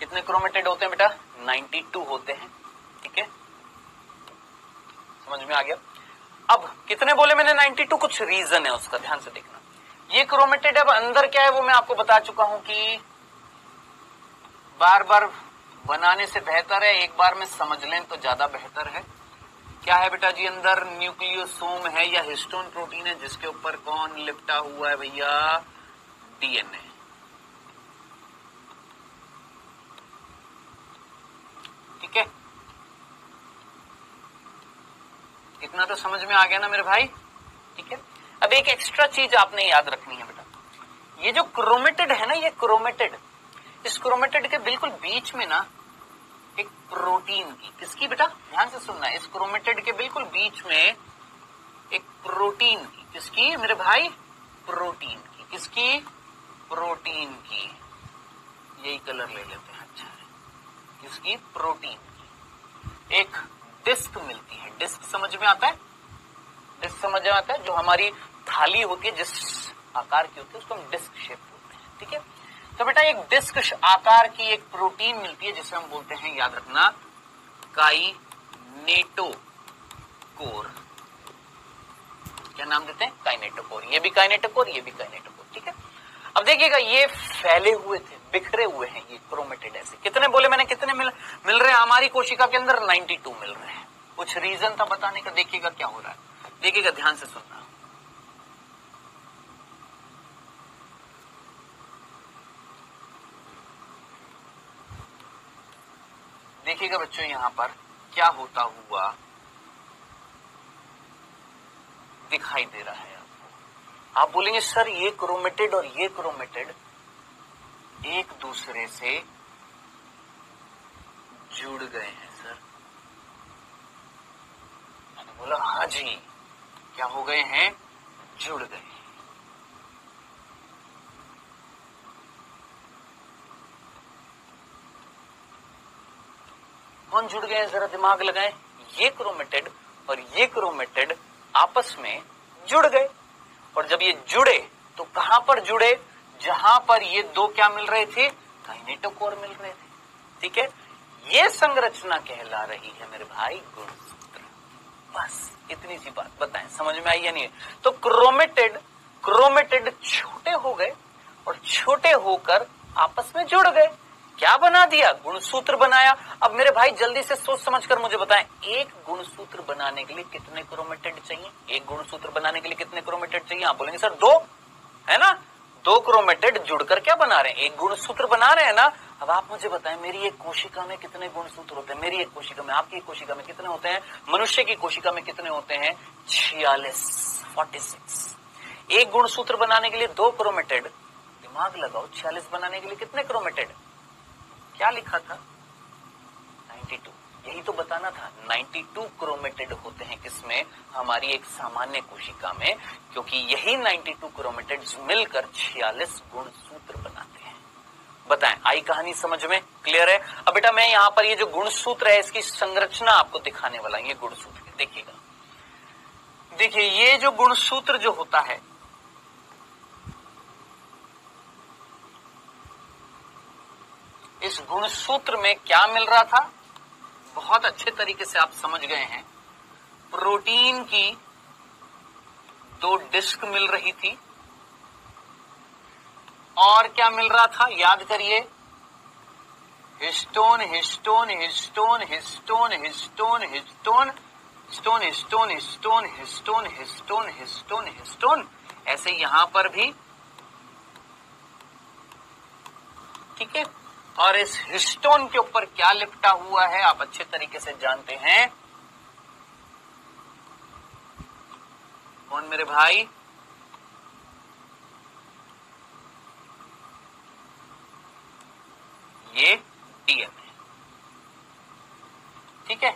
कितने क्रोमेटेड होते हैं बेटा? 92 होते हैं, ठीक है? समझ में आ गया? अब, कितने बोले मैंने 92 कुछ रीजन है उसका, ध्यान से देखना। ये क्रोमेटेड अब अंदर क्या है वो मैं आपको बता चुका हूँ कि बार बार बनाने से बेहतर है, एक बार में समझ लें तो ज़्यादा बेहतर है। क्या है बेटा जी, अंदर न्यूक्लियोसोम है या हिस्टोन प्रोटीन है, जिसके ऊपर कौन लिपटा हुआ है भैया? डीएनए। ठीक है? इतना तो समझ में आ गया ना मेरे भाई? ठीक है? अब एक एक्स्ट्रा चीज़ आपने याद रखनी है बेटा। ये जो क्रोमेटेड है ना, ये क्रोमेटेड इस क्रोमेटेड के बिल्कुल बीच में ना एक प्रोटीन की, किसकी बेटा? ध्यान से सुनना, इस क्रोमेटेड के बिल्कुल बीच में एक प्रोटीन की, किसकी? मेरे भाई प्रोटीन की, किसकी? प्रोटीन की। यही कलर ले लेते हैं। किसकी प्रोटीन की एक डिस्क मिलती है। डिस्क समझ में आता है? डिस्क समझ में आता है? जो हमारी थाली होती है, जिस आकार की होती है, उसको हम डिस्क शेप बोलते हैं। ठीक है? तो बेटा, एक डिस्क आकार की एक प्रोटीन मिलती है, जिसे हम बोलते हैं, याद रखना, काइनेटोकोर। क्या नाम देते हैं? काइनेटोकोर। ये भी काइनेटोकोर, ये भी काइनेटोकोर। ठीक है? अब देखिएगा, ये फैले हुए थे। बिखरे हुए हैं ये क्रोमेटेड ऐसे कितने बोले मैंने, कितने मिल मिल रहे हैं? हमारी कोशिका के अंदर 92 मिल रहे हैं। कुछ रीजन था बताने का? देखिएगा क्या हो रहा है। देखिएगा, ध्यान से सुनना। देखिएगा बच्चों, यहाँ पर क्या होता हुआ दिखाई दे रहा है आपको। आप बोलेंगे, सर, ये क्रोमेटेड और ये क्रोमेटेड एक दूसरे से जुड़ गए हैं, सर। मैंने बोला हाँ जी, क्या हो गए हैं? जुड़ गए कौन जुड़ गए हैं? जरा दिमाग लगाएँ। ये क्रोमेटेड और ये क्रोमेटेड आपस में जुड़ गए। और जब ये जुड़े तो कहाँ पर जुड़े? जहाँ पर ये दो क्या मिल रहे थे? काइनेटोकोर मिल रहे थे। ठीक है? ये संरचना कहला रही है मेरे भाई गुणसूत्र। बस, इतनी सी बात बताएँ, समझ में आई या नहीं? तो क्रोमेटेड क्रोमेटेड छोटे हो गए और छोटे होकर आपस में जुड़ गए। क्या बना दिया? गुणसूत्र बनाया। अब मेरे भाई, जल्दी से सोच समझ कर मुझे बताएँ, एक गुणसूत्र बनाने के लिए कितने क्रोमेटेड चाहिए? एक गुणसूत्र बनाने के लिए कितने क्रोमेटेड चाहिए? आप बोलेंगे, सर, दो? है ना? दो क्रोमेटेड जुड़कर क्या बना रहे हैं? एक गुणसूत्र बना रहे हैं ना? अब आप मुझे बताएँ, मेरी एक कोशिका में कितने गुणसूत्र होते हैं? मेरी एक कोशिका में, आपकी कोशिका में कितने होते हैं? मनुष्य की कोशिका में कितने होते हैं? छियालीस, फोर्टी सिक्स। एक गुणसूत्र बनाने के लिए दो क्रोमेटेड। दिमाग लगाओ, छियालीस बनाने के लिए कितने क्रोमेटेड? क्या लिखा था? 92 यही तो बताना था 92 क्रोमेटेड होते हैं किसमें? हमारी एक सामान्य कोशिका में, क्योंकि यही 92 क्रोमेटेड मिलकर 46 गुणसूत्र बनाते हैं। बताएँ, आई कहानी समझ में? क्लियर है? अब बेटा, मैं यहाँ पर ये जो गुणसूत्र है, इसकी संरचना आपको दिखाने वाला ये गुणसूत्र देखिएगा। देखिए, ये जो गुणसूत्र जो होता है, इस गुणसूत्र में क्या मिल रहा था? बहुत अच्छे तरीके से आप समझ गए हैं प्रोटीन की दो डिस्क मिल रही थी और क्या मिल रहा था याद करिए histone histone histone histone histone histone histone histone histone histone histone histone histone ऐसे यहाँ पर भी ठीक है और इस हिस्टोन के ऊपर क्या लिपटा हुआ है, आप अच्छे तरीके से जानते हैं। कौन मेरे भाई? ये डीएनए। ठीक है।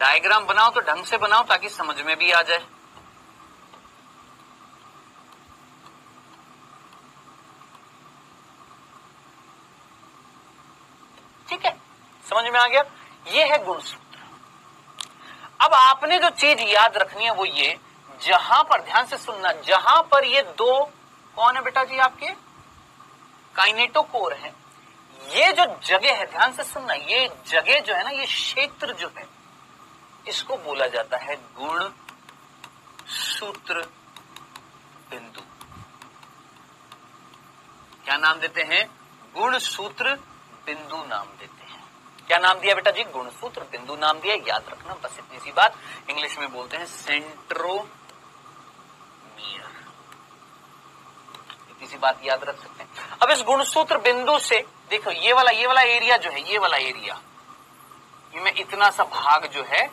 डायग्राम बनाओ तो ढंग से बनाओ ताकि समझ में भी आ जाए। ठीक है? समझ में आ गया? ये है गुणसूत्र। अब आपने जो चीज़ याद रखनी है वो ये, जहाँ पर, ध्यान से सुनना, जहाँ पर ये दो, कौन है बेटा जी आपके? काइनेटोकोर है। ये जो जगह है, ध्यान से सुनना, ये जगह जो है ना, ये क्षेत्र जो है, इसको बोला जाता है गुण सूत्र बिंदु। क्या नाम देते हैं? गुण सूत्र बिंदु नाम देते हैं। क्या नाम दिया बेटा जी? गुणसूत्र बिंदु नाम दिया। याद रखना, बस इतनी सी बात। इंग्लिश में बोलते हैं सेंट्रोमियर इतनी सी बात याद रख सकते हैं। अब इस गुणसूत्र बिंदु से देखो, ये वाला ये वाला एरिया जो है, ये वाला एरिया ये मैं इतना सा भाग जो है,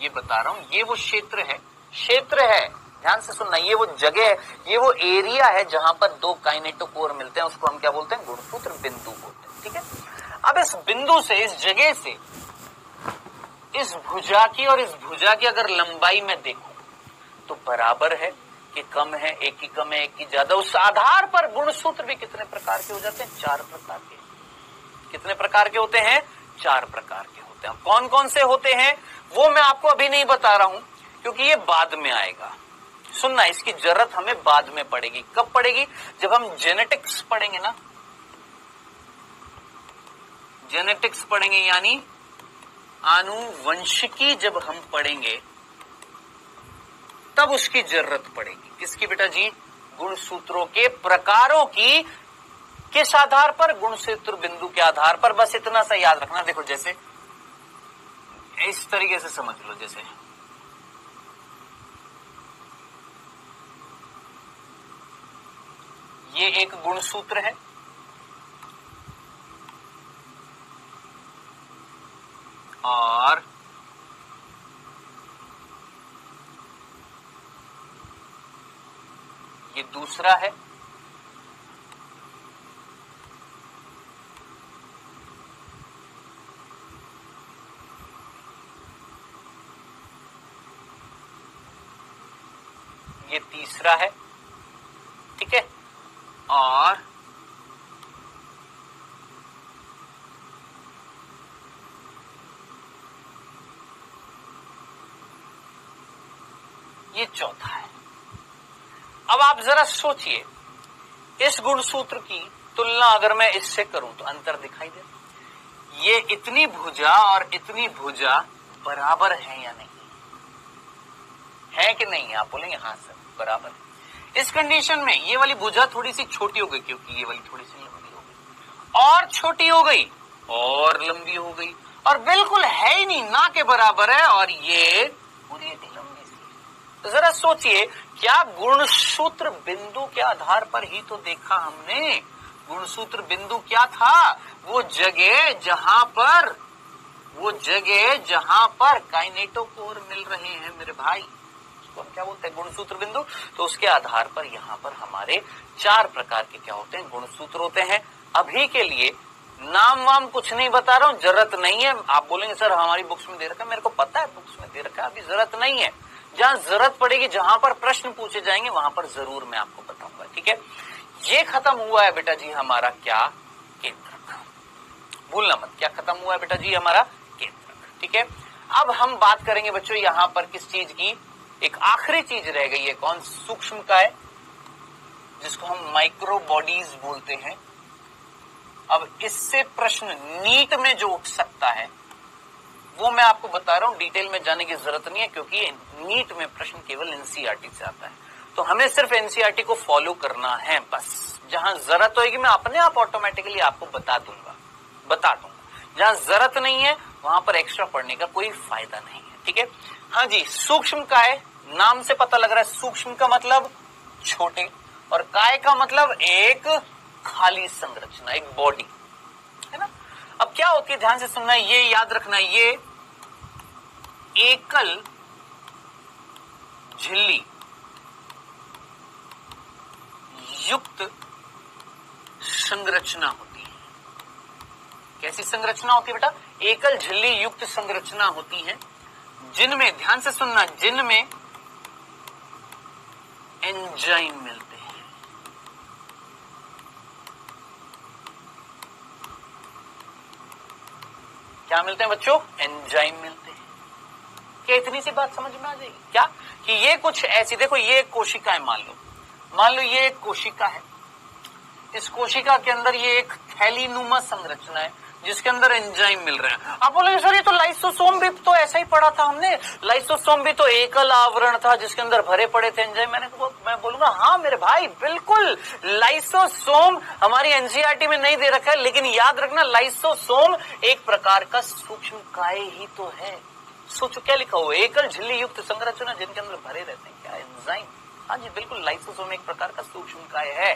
ये बता रहा हूँ। ये वो क्षेत्र है। क्षेत्र है। ध्यान से सुनना, ये वो जगह है, ये वो एरिया है जहाँ पर दो काइनेटोकोर मिलते हैं, उसको हम क्या बोलते हैं? गुणसूत्र बिंदु बोलते हैं। ठीक है? अब इस बिंदु से, इस जगह से, इस भुजा की और इस भुजा की अगर लंबाई में देखूँ तो बराबर है कि कम है, एक की कम है, एक की ज़्यादा। उस आधार पर गुणसूत्र भी कितने प्रकार के हो जाते हैं? चार प्रकार के। कितने प्रकार के होते हैं? चार प्रकार के होते हैं। कौन कौन से होते हैं? वो मैं आपको अभी नहीं बता रहा हूँ, क्योंकि ये बाद में आएगा। सुनना, इसकी ज़रूरत हमें बाद में पड़ेगी। कब पड़ेगी? जब हम जेनेटिक्स पढ़ेंगे ना जेनेटिक्स पढ़ेंगे, यानी आनुवंशिकी जब हम पढ़ेंगे, तब उसकी ज़रूरत पड़ेगी। किसकी बेटा जी? गुण सूत्रों के प्रकारों की, किस आधार पर? गुण सूत्र बिंदु के आधार पर। बस इतना सा याद रखना। देखो, जैसे, इस तरीके से समझ लो, जैसे। ये एक गुण सूत्र है। और ये दूसरा है। ये तीसरा है ठीक है? और ये चौथा है। अब आप जरा सोचिए, इस गुण सूत्र की तुलना अगर मैं इससे करूँ तो अंतर दिखाई दे। ये इतनी भुजा और इतनी भुजा बराबर है या नहीं? है कि नहीं? आप बोलेंगे हाँ सर, बराबर है। इस कंडीशन में ये वाली भुजा थोड़ी सी छोटी हो गई, क्योंकि ये वाली थोड़ी सी लंबी हो गई। और छोटी हो गई, और लंबी हो गई। और बिल्कुल है ही नहीं, ना के बराबर है, और ये पूरी जरा सोचिए, क्या गुणसूत्र बिंदु के आधार पर ही तो देखा हमने? गुणसूत्र बिंदु क्या था? वो जगह जहाँ पर, वो जगह जहाँ पर काइनेटो काइनेटोकोर मिल रहे हैं मेरे भाई। उसको हम क्या बोलते हैं? गुणसूत्र बिंदु। तो उसके आधार पर यहाँ पर हमारे चार प्रकार के क्या होते हैं? गुणसूत्र होते हैं। अभी के लिए नाम वाम कुछ नहीं बता रहा हूँ, ज़रूरत नहीं है। आप बोलेंगे, सर, हमारी बुक्स में दे रखा है। मेरे को पता है, बुक्स में दे रखा है, अभी ज़रूरत नहीं है। जहाँ ज़रूरत पड़ेगी, जहाँ पर प्रश्न पूछे जाएँगे, वहाँ पर ज़रूर मैं आपको बताऊँगा, ठीक है? ये खत्म हुआ है बेटा जी हमारा क्या केंद्रक? भूलना मत, क्या खत्म हुआ है बेटा जी हमारा केंद्रक, ठीक है? अब हम बात करेंगे बच्चों यहाँ पर किस चीज़ की? एक आखिरी चीज़ रह गई है, कौन? सूक्ष्म का है, जिसको हम माइक्रो बॉडीज बोलते हैं। अब इससे प्रश्न नीट में जो उठ सकता है वो मैं आपको बता रहा हूँ डिटेल में जाने की ज़रूरत नहीं है, क्योंकि नीट में प्रश्न केवल एनसीआरटी से आता है। तो हमें सिर्फ़ एनसीआरटी को फॉलो करना है, बस। जहाँ ज़रूरत होगी, मैं अपने आप ऑटोमेटिकली आपको बता दूँगा। बता दूँगा। जहाँ ज़रूरत नहीं है, वहाँ पर एक्स्ट्रा पढ़ने का कोई फ़ायदा नहीं है, ठीक है? हाँ जी, सूक्ष्म काय नाम से पता लग रहा है। सूक्ष्म का मतलब छोटे, और काय का मतलब एक खाली संरचना, एक बॉडी है ना? अब क्या होती है? ध्यान से सुनना, ये याद रखना, ये एकल झिल्ली युक्त संरचना होती है। कैसी संरचना होती है बेटा? एकल झिल्ली युक्त संरचना होती है, जिनमें, ध्यान से सुनना, जिनमें एंजाइम मिलते हैं। क्या मिलते हैं बच्चों? एंजाइम मिलते हैं। क्या इतनी सी बात समझ में आ जाएगी? क्या? कि ये कुछ ऐसी, देखो, ये एक कोशिका है, मान लो। मान लो ये एक कोशिका है। इस कोशिका के अंदर ये एक थैलीनुमा संरचना है, जिसके अंदर एंजाइम मिल रहे हैं। आप बोलेंगे, सर, ये तो लाइसोसोम भी तो ऐसा ही पढ़ा था हमने। लाइसोसोम भी तो एकल आवरण था, जिसके अंदर भरे पड़े थे एंजाइम। मैंने मैं बोलूँगा हाँ मेरे भाई, बिल्कुल। लाइसोसोम हमारी एनसीआरटी में नहीं दे रखा है, लेकिन याद रखना, लाइसोसोम एक प्रकार का सूक्ष्म काय ही तो है। सोचो, क्या लिखा हुआ एकल झिल्ली युक्त संरचना जिनके अंदर भरे रहते हैं। क्या एंजाइम हाँ जी, बिल्कुल लाइसोसोम एक प्रकार का सूक्ष्म काय है।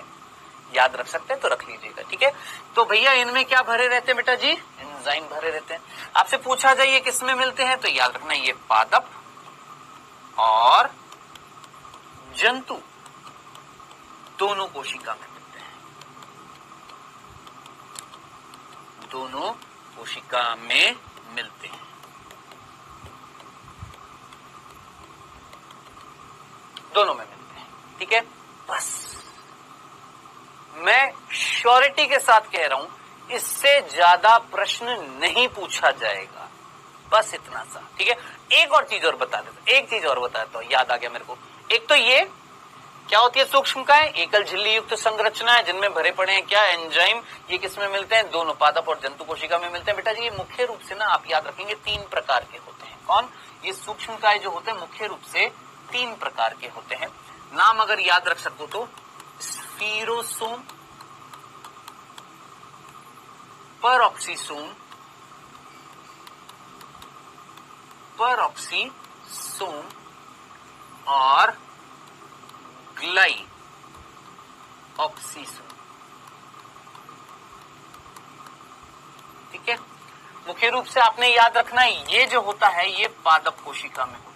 याद रख सकते हैं तो रख लीजिएगा, ठीक है? तो भैया, इनमें क्या भरे रहते हैं, बेटा जी? एंजाइम भरे रहते हैं। आपसे पूछा ये किसमें मिलते हैं? तो याद रखना, ये पादप और जंतु, दोनों कोशिका में मिलते हैं। दोनों कोशिका में मिलते हैं। दोनों में मिलते हैं, ठीक है? बस। मैं श्योरिटी के साथ कह रहा हूँ, इससे ज़्यादा प्रश्न नहीं पूछा जाएगा। बस इतना सा, ठीक है? एक और चीज़ और बता देता एक चीज़ और बताता हूँ, याद आ गया मेरे को। एक तो ये, क्या होती है सूक्ष्म का है? एकल झिल्ली युक्त संरचना है, जिनमें भरे पड़े हैं क्या? एंजाइम, ये किसमें मिलते हैं? दोनों पादप और जंतु कोशिका में मिलते हैं। बेटा जी, ये मुख्य रूप से ना आप याद रखेंगे, तीन प्रकार के होते हैं। कौन? ये सूक्ष्म काय जो होते हैं, मुख्य रूप से तीन प्रकार के होते हैं। नाम अगर याद रख सको तो स्फीरोसोम, परऑक्सीसोम परऑक्सीसोम और ग्लाई, ऑक्सीसोम। ठीक है? मुख्य रूप से आपने याद रखना है, ये जो होता है, ये पादप कोशिका में होता है।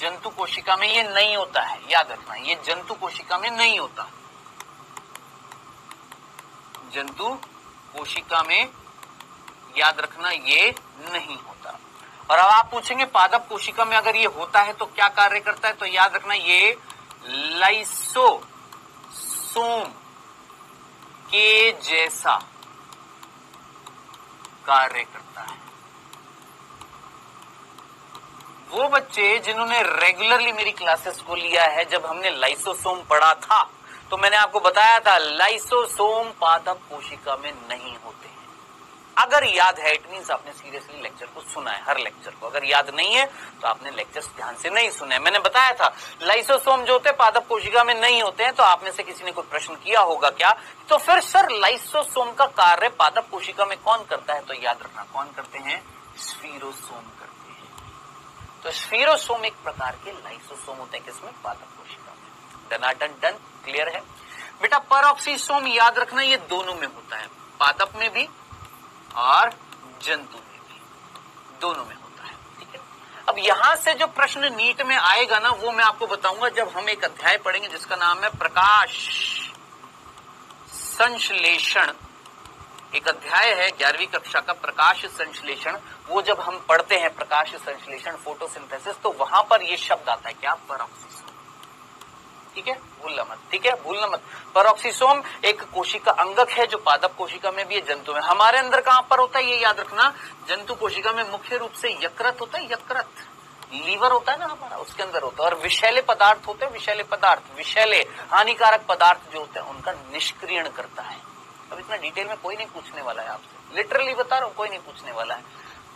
जंतु कोशिका में ये नहीं होता है, याद रखना, ये जंतु कोशिका में नहीं होता जंतु कोशिका में याद रखना ये नहीं होता। और अब आप पूछेंगे, पादप कोशिका में अगर ये होता है तो क्या कार्य करता है? तो याद रखना ये लाइसो सोम के जैसा कार्य करता है। वो बच्चे जिन्होंने रेगुलरली मेरी क्लासेस को लिया है, जब हमने लाइसोसोम पढ़ा था तो मैंने आपको बताया था लाइसोसोम पादप कोशिका में नहीं होते हैं। अगर याद है इट मीन आपने सीरियसली लेक्चर को सुना है, हर लेक्चर को। अगर याद नहीं है तो आपने लेक्चर ध्यान से नहीं सुने मैंने बताया था लाइसोसोम जो होते पादप कोशिका में नहीं होते हैं तो आप में से किसी ने कोई प्रश्न किया होगा क्या? तो फिर सर लाइसोसोम का कार्य पादप कोशिका में कौन करता है? तो याद रखना, कौन करते हैं? हैं तो स्फीरोसोम एक प्रकार के लाइसोसोम होते हैं किसमें? पादप कोशिका में। डनाटन डन, क्लियर है? बेटा, परऑक्सीसोम याद रखना, ये दोनों में होता है। पादप में भी और जंतु में भी। दोनों में होता है, ठीक है? अब यहाँ से जो प्रश्न नीट में आएगा ना, वो मैं आपको बताऊँगा, जब हम एक अध्याय पढ़ेंगे, जिसका नाम है प्रकाश संश्लेषण। एक अध्याय है, ग्यारहवीं कक्षा का प्रकाश संश्लेषण। वो जब हम पढ़ते हैं प्रकाश संश्लेषण फोटोसिंथेसिस तो वहाँ पर ये शब्द आता है क्या? परऑक्सीसोम ठीक है? भूलना मत। ठीक है? भूलना मत। परऑक्सीसोम एक कोशिका अंगक है जो पादप कोशिका में भी है, जंतु में। हमारे अंदर कहाँ पर होता है ये याद रखना? जंतु कोशिका में मुख्य रूप से यकृत होता है, यकृत। लीवर होता है ना हमारा, उसके अंदर होता है। और विषैले पदार्थ होते हैं, विषैले पदार्थ, विषैले हानिकारक पदार्थ जो होते हैं, उनका निष्क्रियण करता है। अब इतना डिटेल में कोई नहीं पूछने वाला है आपसे। लिटरली बता रहा हूँ, कोई नहीं पूछने वाला है।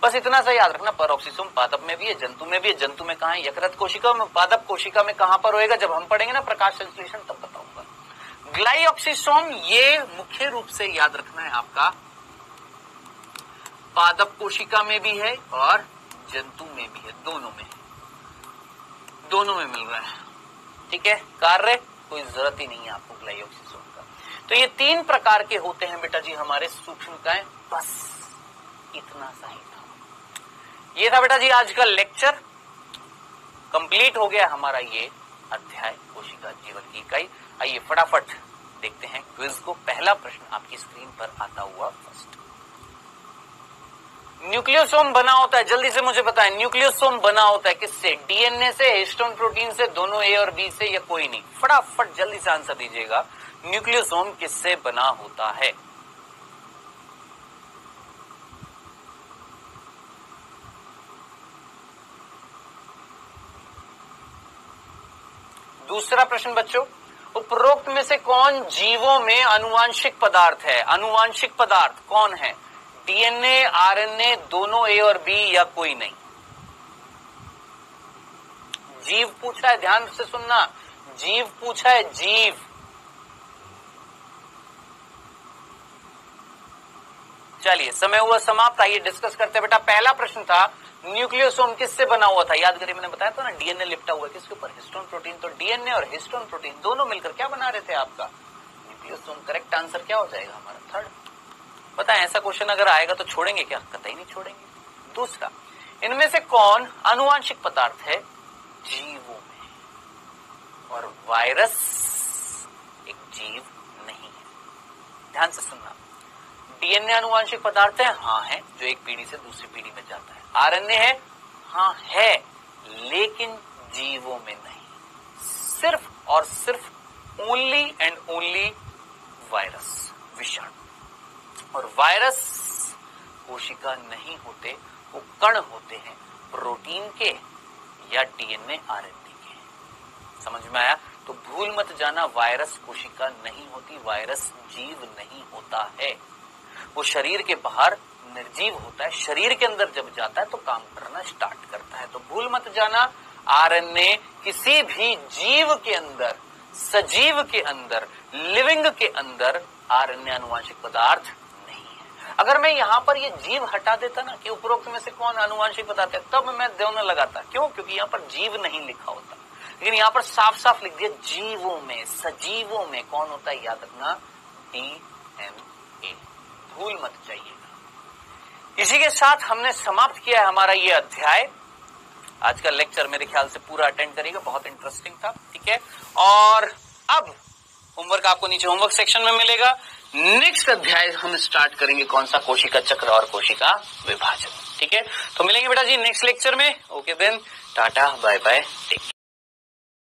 बस इतना सा याद रखना परोक्सीसोम पादप में भी है, जंतु में भी है। जंतु में कहा है? यकृत कोशिका में, पादप कोशिका में कहाँ पर होएगा? जब हम पढ़ेंगे ना प्रकाश संश्लेषण, तब बताऊँगा। ग्लाइऑक्सीसोम ये मुख्य रूप से याद रखना है आपका। पादप कोशिका में भी है और जंतु में भी है। दोनों में। दोनों में मिल रहा है। ठीक है? कार्य? कोई ज़रूरत ही नहीं है आपको ग्लाइऑक्सीसोम तो ये तीन प्रकार के होते हैं बेटा जी हमारे सूक्ष्म का बस, इतना सा ही था। ये था बेटा जी आज का लेक्चर। कंप्लीट हो गया हमारा ये अध्याय, कोशिका जीवन की इकाई। आइए फटाफट देखते हैं क्विज को। पहला प्रश्न आपकी स्क्रीन पर आता हुआ फ़र्स्ट न्यूक्लियोसोम बना होता है। जल्दी से मुझे बताएँ, न्यूक्लियोसोम बना होता है किससे? डीएनए से, हिस्टोन प्रोटीन से, दोनों ए और बी से या कोई नहीं? फटाफट जल्दी से आंसर दीजिएगा। न्यूक्लियोसोम किससे बना होता है? दूसरा प्रश्न बच्चों, उपरोक्त में से कौन जीवों में अनुवांशिक पदार्थ है? अनुवांशिक पदार्थ कौन है? डीएनए, आरएनए, दोनों ए और बी या कोई नहीं? जीव पूछा है, ध्यान से सुनना। जीव पूछा है, जीव। चलिए, समय हुआ, समाप्त। आइए डिस्कस करते बेटा, पहला प्रश्न था, न्यूक्लियोसोम किससे बना हुआ था? याद करिए, मैंने बताया था ना, डीएनए लिपटा हुआ किसके ऊपर? Histone protein. तो डीएनए और हिस्टोन प्रोटीन दोनों मिलकर क्या बना रहे थे आपका? न्यूक्लियोसोम करेक्ट आंसर क्या हो जाएगा हमारा? थर्ड बताएँ, ऐसा क्वेश्चन अगर आएगा तो छोड़ेंगे क्या? कतई नहीं छोड़ेंगे। दूसरा, इनमें से कौन अनुवांशिक पदार्थ है? जीवों में। और वायरस एक जीव नहीं है। ध्यान से सुनना। डीएनए अनुवांशिक पदार्थ है। हाँ है, जो एक पीढ़ी से दूसरी पीढ़ी में जाता है। आरएनए है? हाँ है, लेकिन जीवों में नहीं। सिर्फ़ और सिर्फ़ ओनली एंड ओनली वायरस विषाणु। और वायरस कोशिका नहीं होते, वो कण होते हैं प्रोटीन के या डीएनए, आरएनए के। समझ में आया? तो भूल मत जाना वायरस कोशिका नहीं होती वायरस जीव नहीं होता है। वो शरीर के बाहर निर्जीव होता है, शरीर के अंदर जब जाता है तो काम करना स्टार्ट करता है। तो भूल मत जाना, आरएनए किसी भी जीव के अंदर, सजीव के अंदर लिविंग के अंदर आरएनए अनुवांशिक पदार्थ नहीं है। अगर मैं यहाँ पर ये जीव हटा देता ना कि उपरोक्त में से कौन अनुवांशिक पदार्थ है, तब मैं देवने लगाता। क्यों? क्योंकि यहाँ पर जीव नहीं लिखा होता। लेकिन यहाँ पर साफ़ साफ़ लिख दिया, जीवों में, सजीवों में कौन होता है, याद रखना डी एन ए भूल मत जाइएगा। इसी के साथ हमने समाप्त किया है हमारा ये अध्याय। आज का लेक्चर मेरे ख्याल से पूरा अटेंड करिएगा बहुत इंटरेस्टिंग था, ठीक है? और अब होमवर्क आपको नीचे होमवर्क सेक्शन में मिलेगा। नेक्स्ट अध्याय हम स्टार्ट करेंगे कौन सा कोशिका चक्र और कोशिका विभाजन, ठीक है? तो मिलेंगे बेटा जी नेक्स्ट लेक्चर में। Okay then tata bye bye take